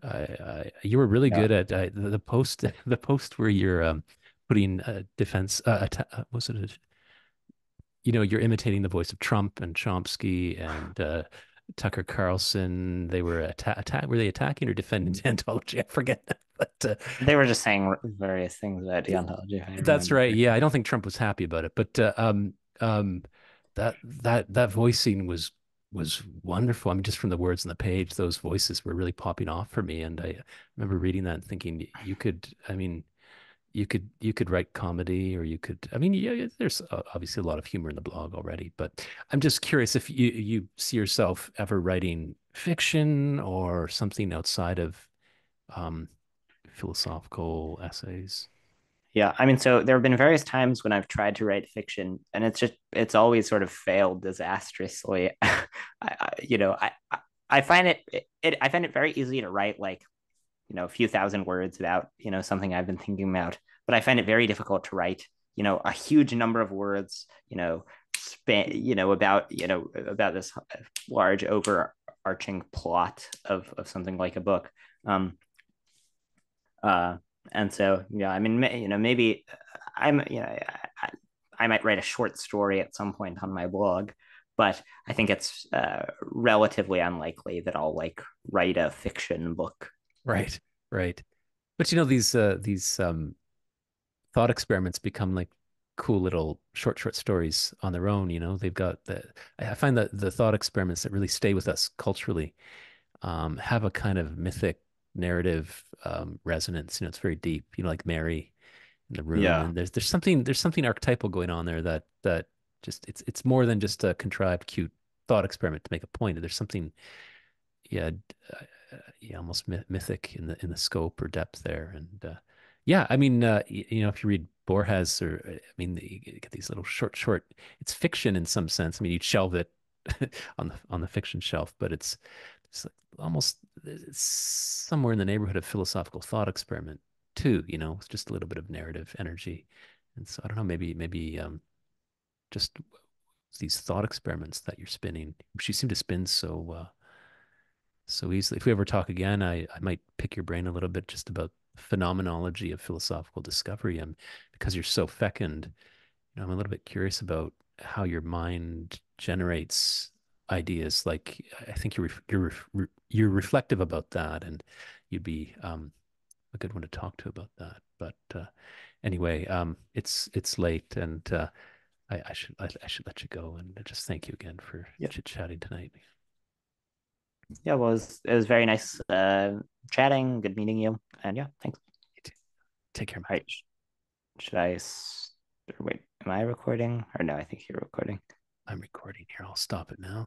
I, I, you were really Yeah. good at uh, the, the post the post where you're um, putting uh, defense uh, uh, was it a, you know you're imitating the voice of Trump and Chomsky and uh, Tucker Carlson. They were atta- attack were they attacking or defending Scientology? I forget. but uh, They were just saying various things about deontology, that's right. Yeah, I don't think Trump was happy about it, but uh, um um that that that voicing was was wonderful. I mean, just from the words on the page, those voices were really popping off for me. And I remember reading that and thinking, you could, I mean, you could you could write comedy or you could i mean yeah there's obviously a lot of humor in the blog already but i'm just curious if you you see yourself ever writing fiction or something outside of um, philosophical essays Yeah, I mean, so there have been various times when I've tried to write fiction, and it's just it's always sort of failed disastrously. I, I, you know, I I find it, it it I find it very easy to write like you know a few thousand words about you know something I've been thinking about, but I find it very difficult to write you know a huge number of words you know span you know about you know about this large overarching plot of of something like a book. Um, uh, and so yeah, I mean, you know, maybe I'm you know I, I might write a short story at some point on my blog, but I think it's uh, relatively unlikely that I'll like write a fiction book. Right right but you know these uh these um thought experiments become like cool little short short stories on their own you know they've got the i find that the thought experiments that really stay with us culturally um, have a kind of mythic narrative um, resonance. You know, it's very deep. You know, like Mary in the room, Yeah. and there's there's something there's something archetypal going on there that that just it's it's more than just a contrived, cute thought experiment to make a point. There's something, yeah, yeah, almost mythic in the in the scope or depth there. And uh, yeah, I mean, uh, you, know, if you read Borges or I mean, you get these little short short. It's fiction in some sense. I mean, you'd shelve it on the on the fiction shelf, but it's it's like almost it's somewhere in the neighborhood of philosophical thought experiment too, you know, with just a little bit of narrative energy. And so I don't know, maybe maybe um, just these thought experiments that you're spinning, which you seem to spin so uh, so easily. If we ever talk again, I, I might pick your brain a little bit just about phenomenology of philosophical discovery. And because you're so fecund, you know, I'm a little bit curious about how your mind generates ideas. Like I think you're you're you're reflective about that, and you'd be um, a good one to talk to about that. But uh, anyway, um, it's it's late, and uh, I, I should I, I, should let you go. And just thank you again for yeah. chit chatting tonight. Yeah, well, it was, it was very nice uh, chatting. Good meeting you. And yeah, thanks. Take care. All right. Should I wait? Am I recording or no? I think you're recording. I'm recording here. I'll stop it now.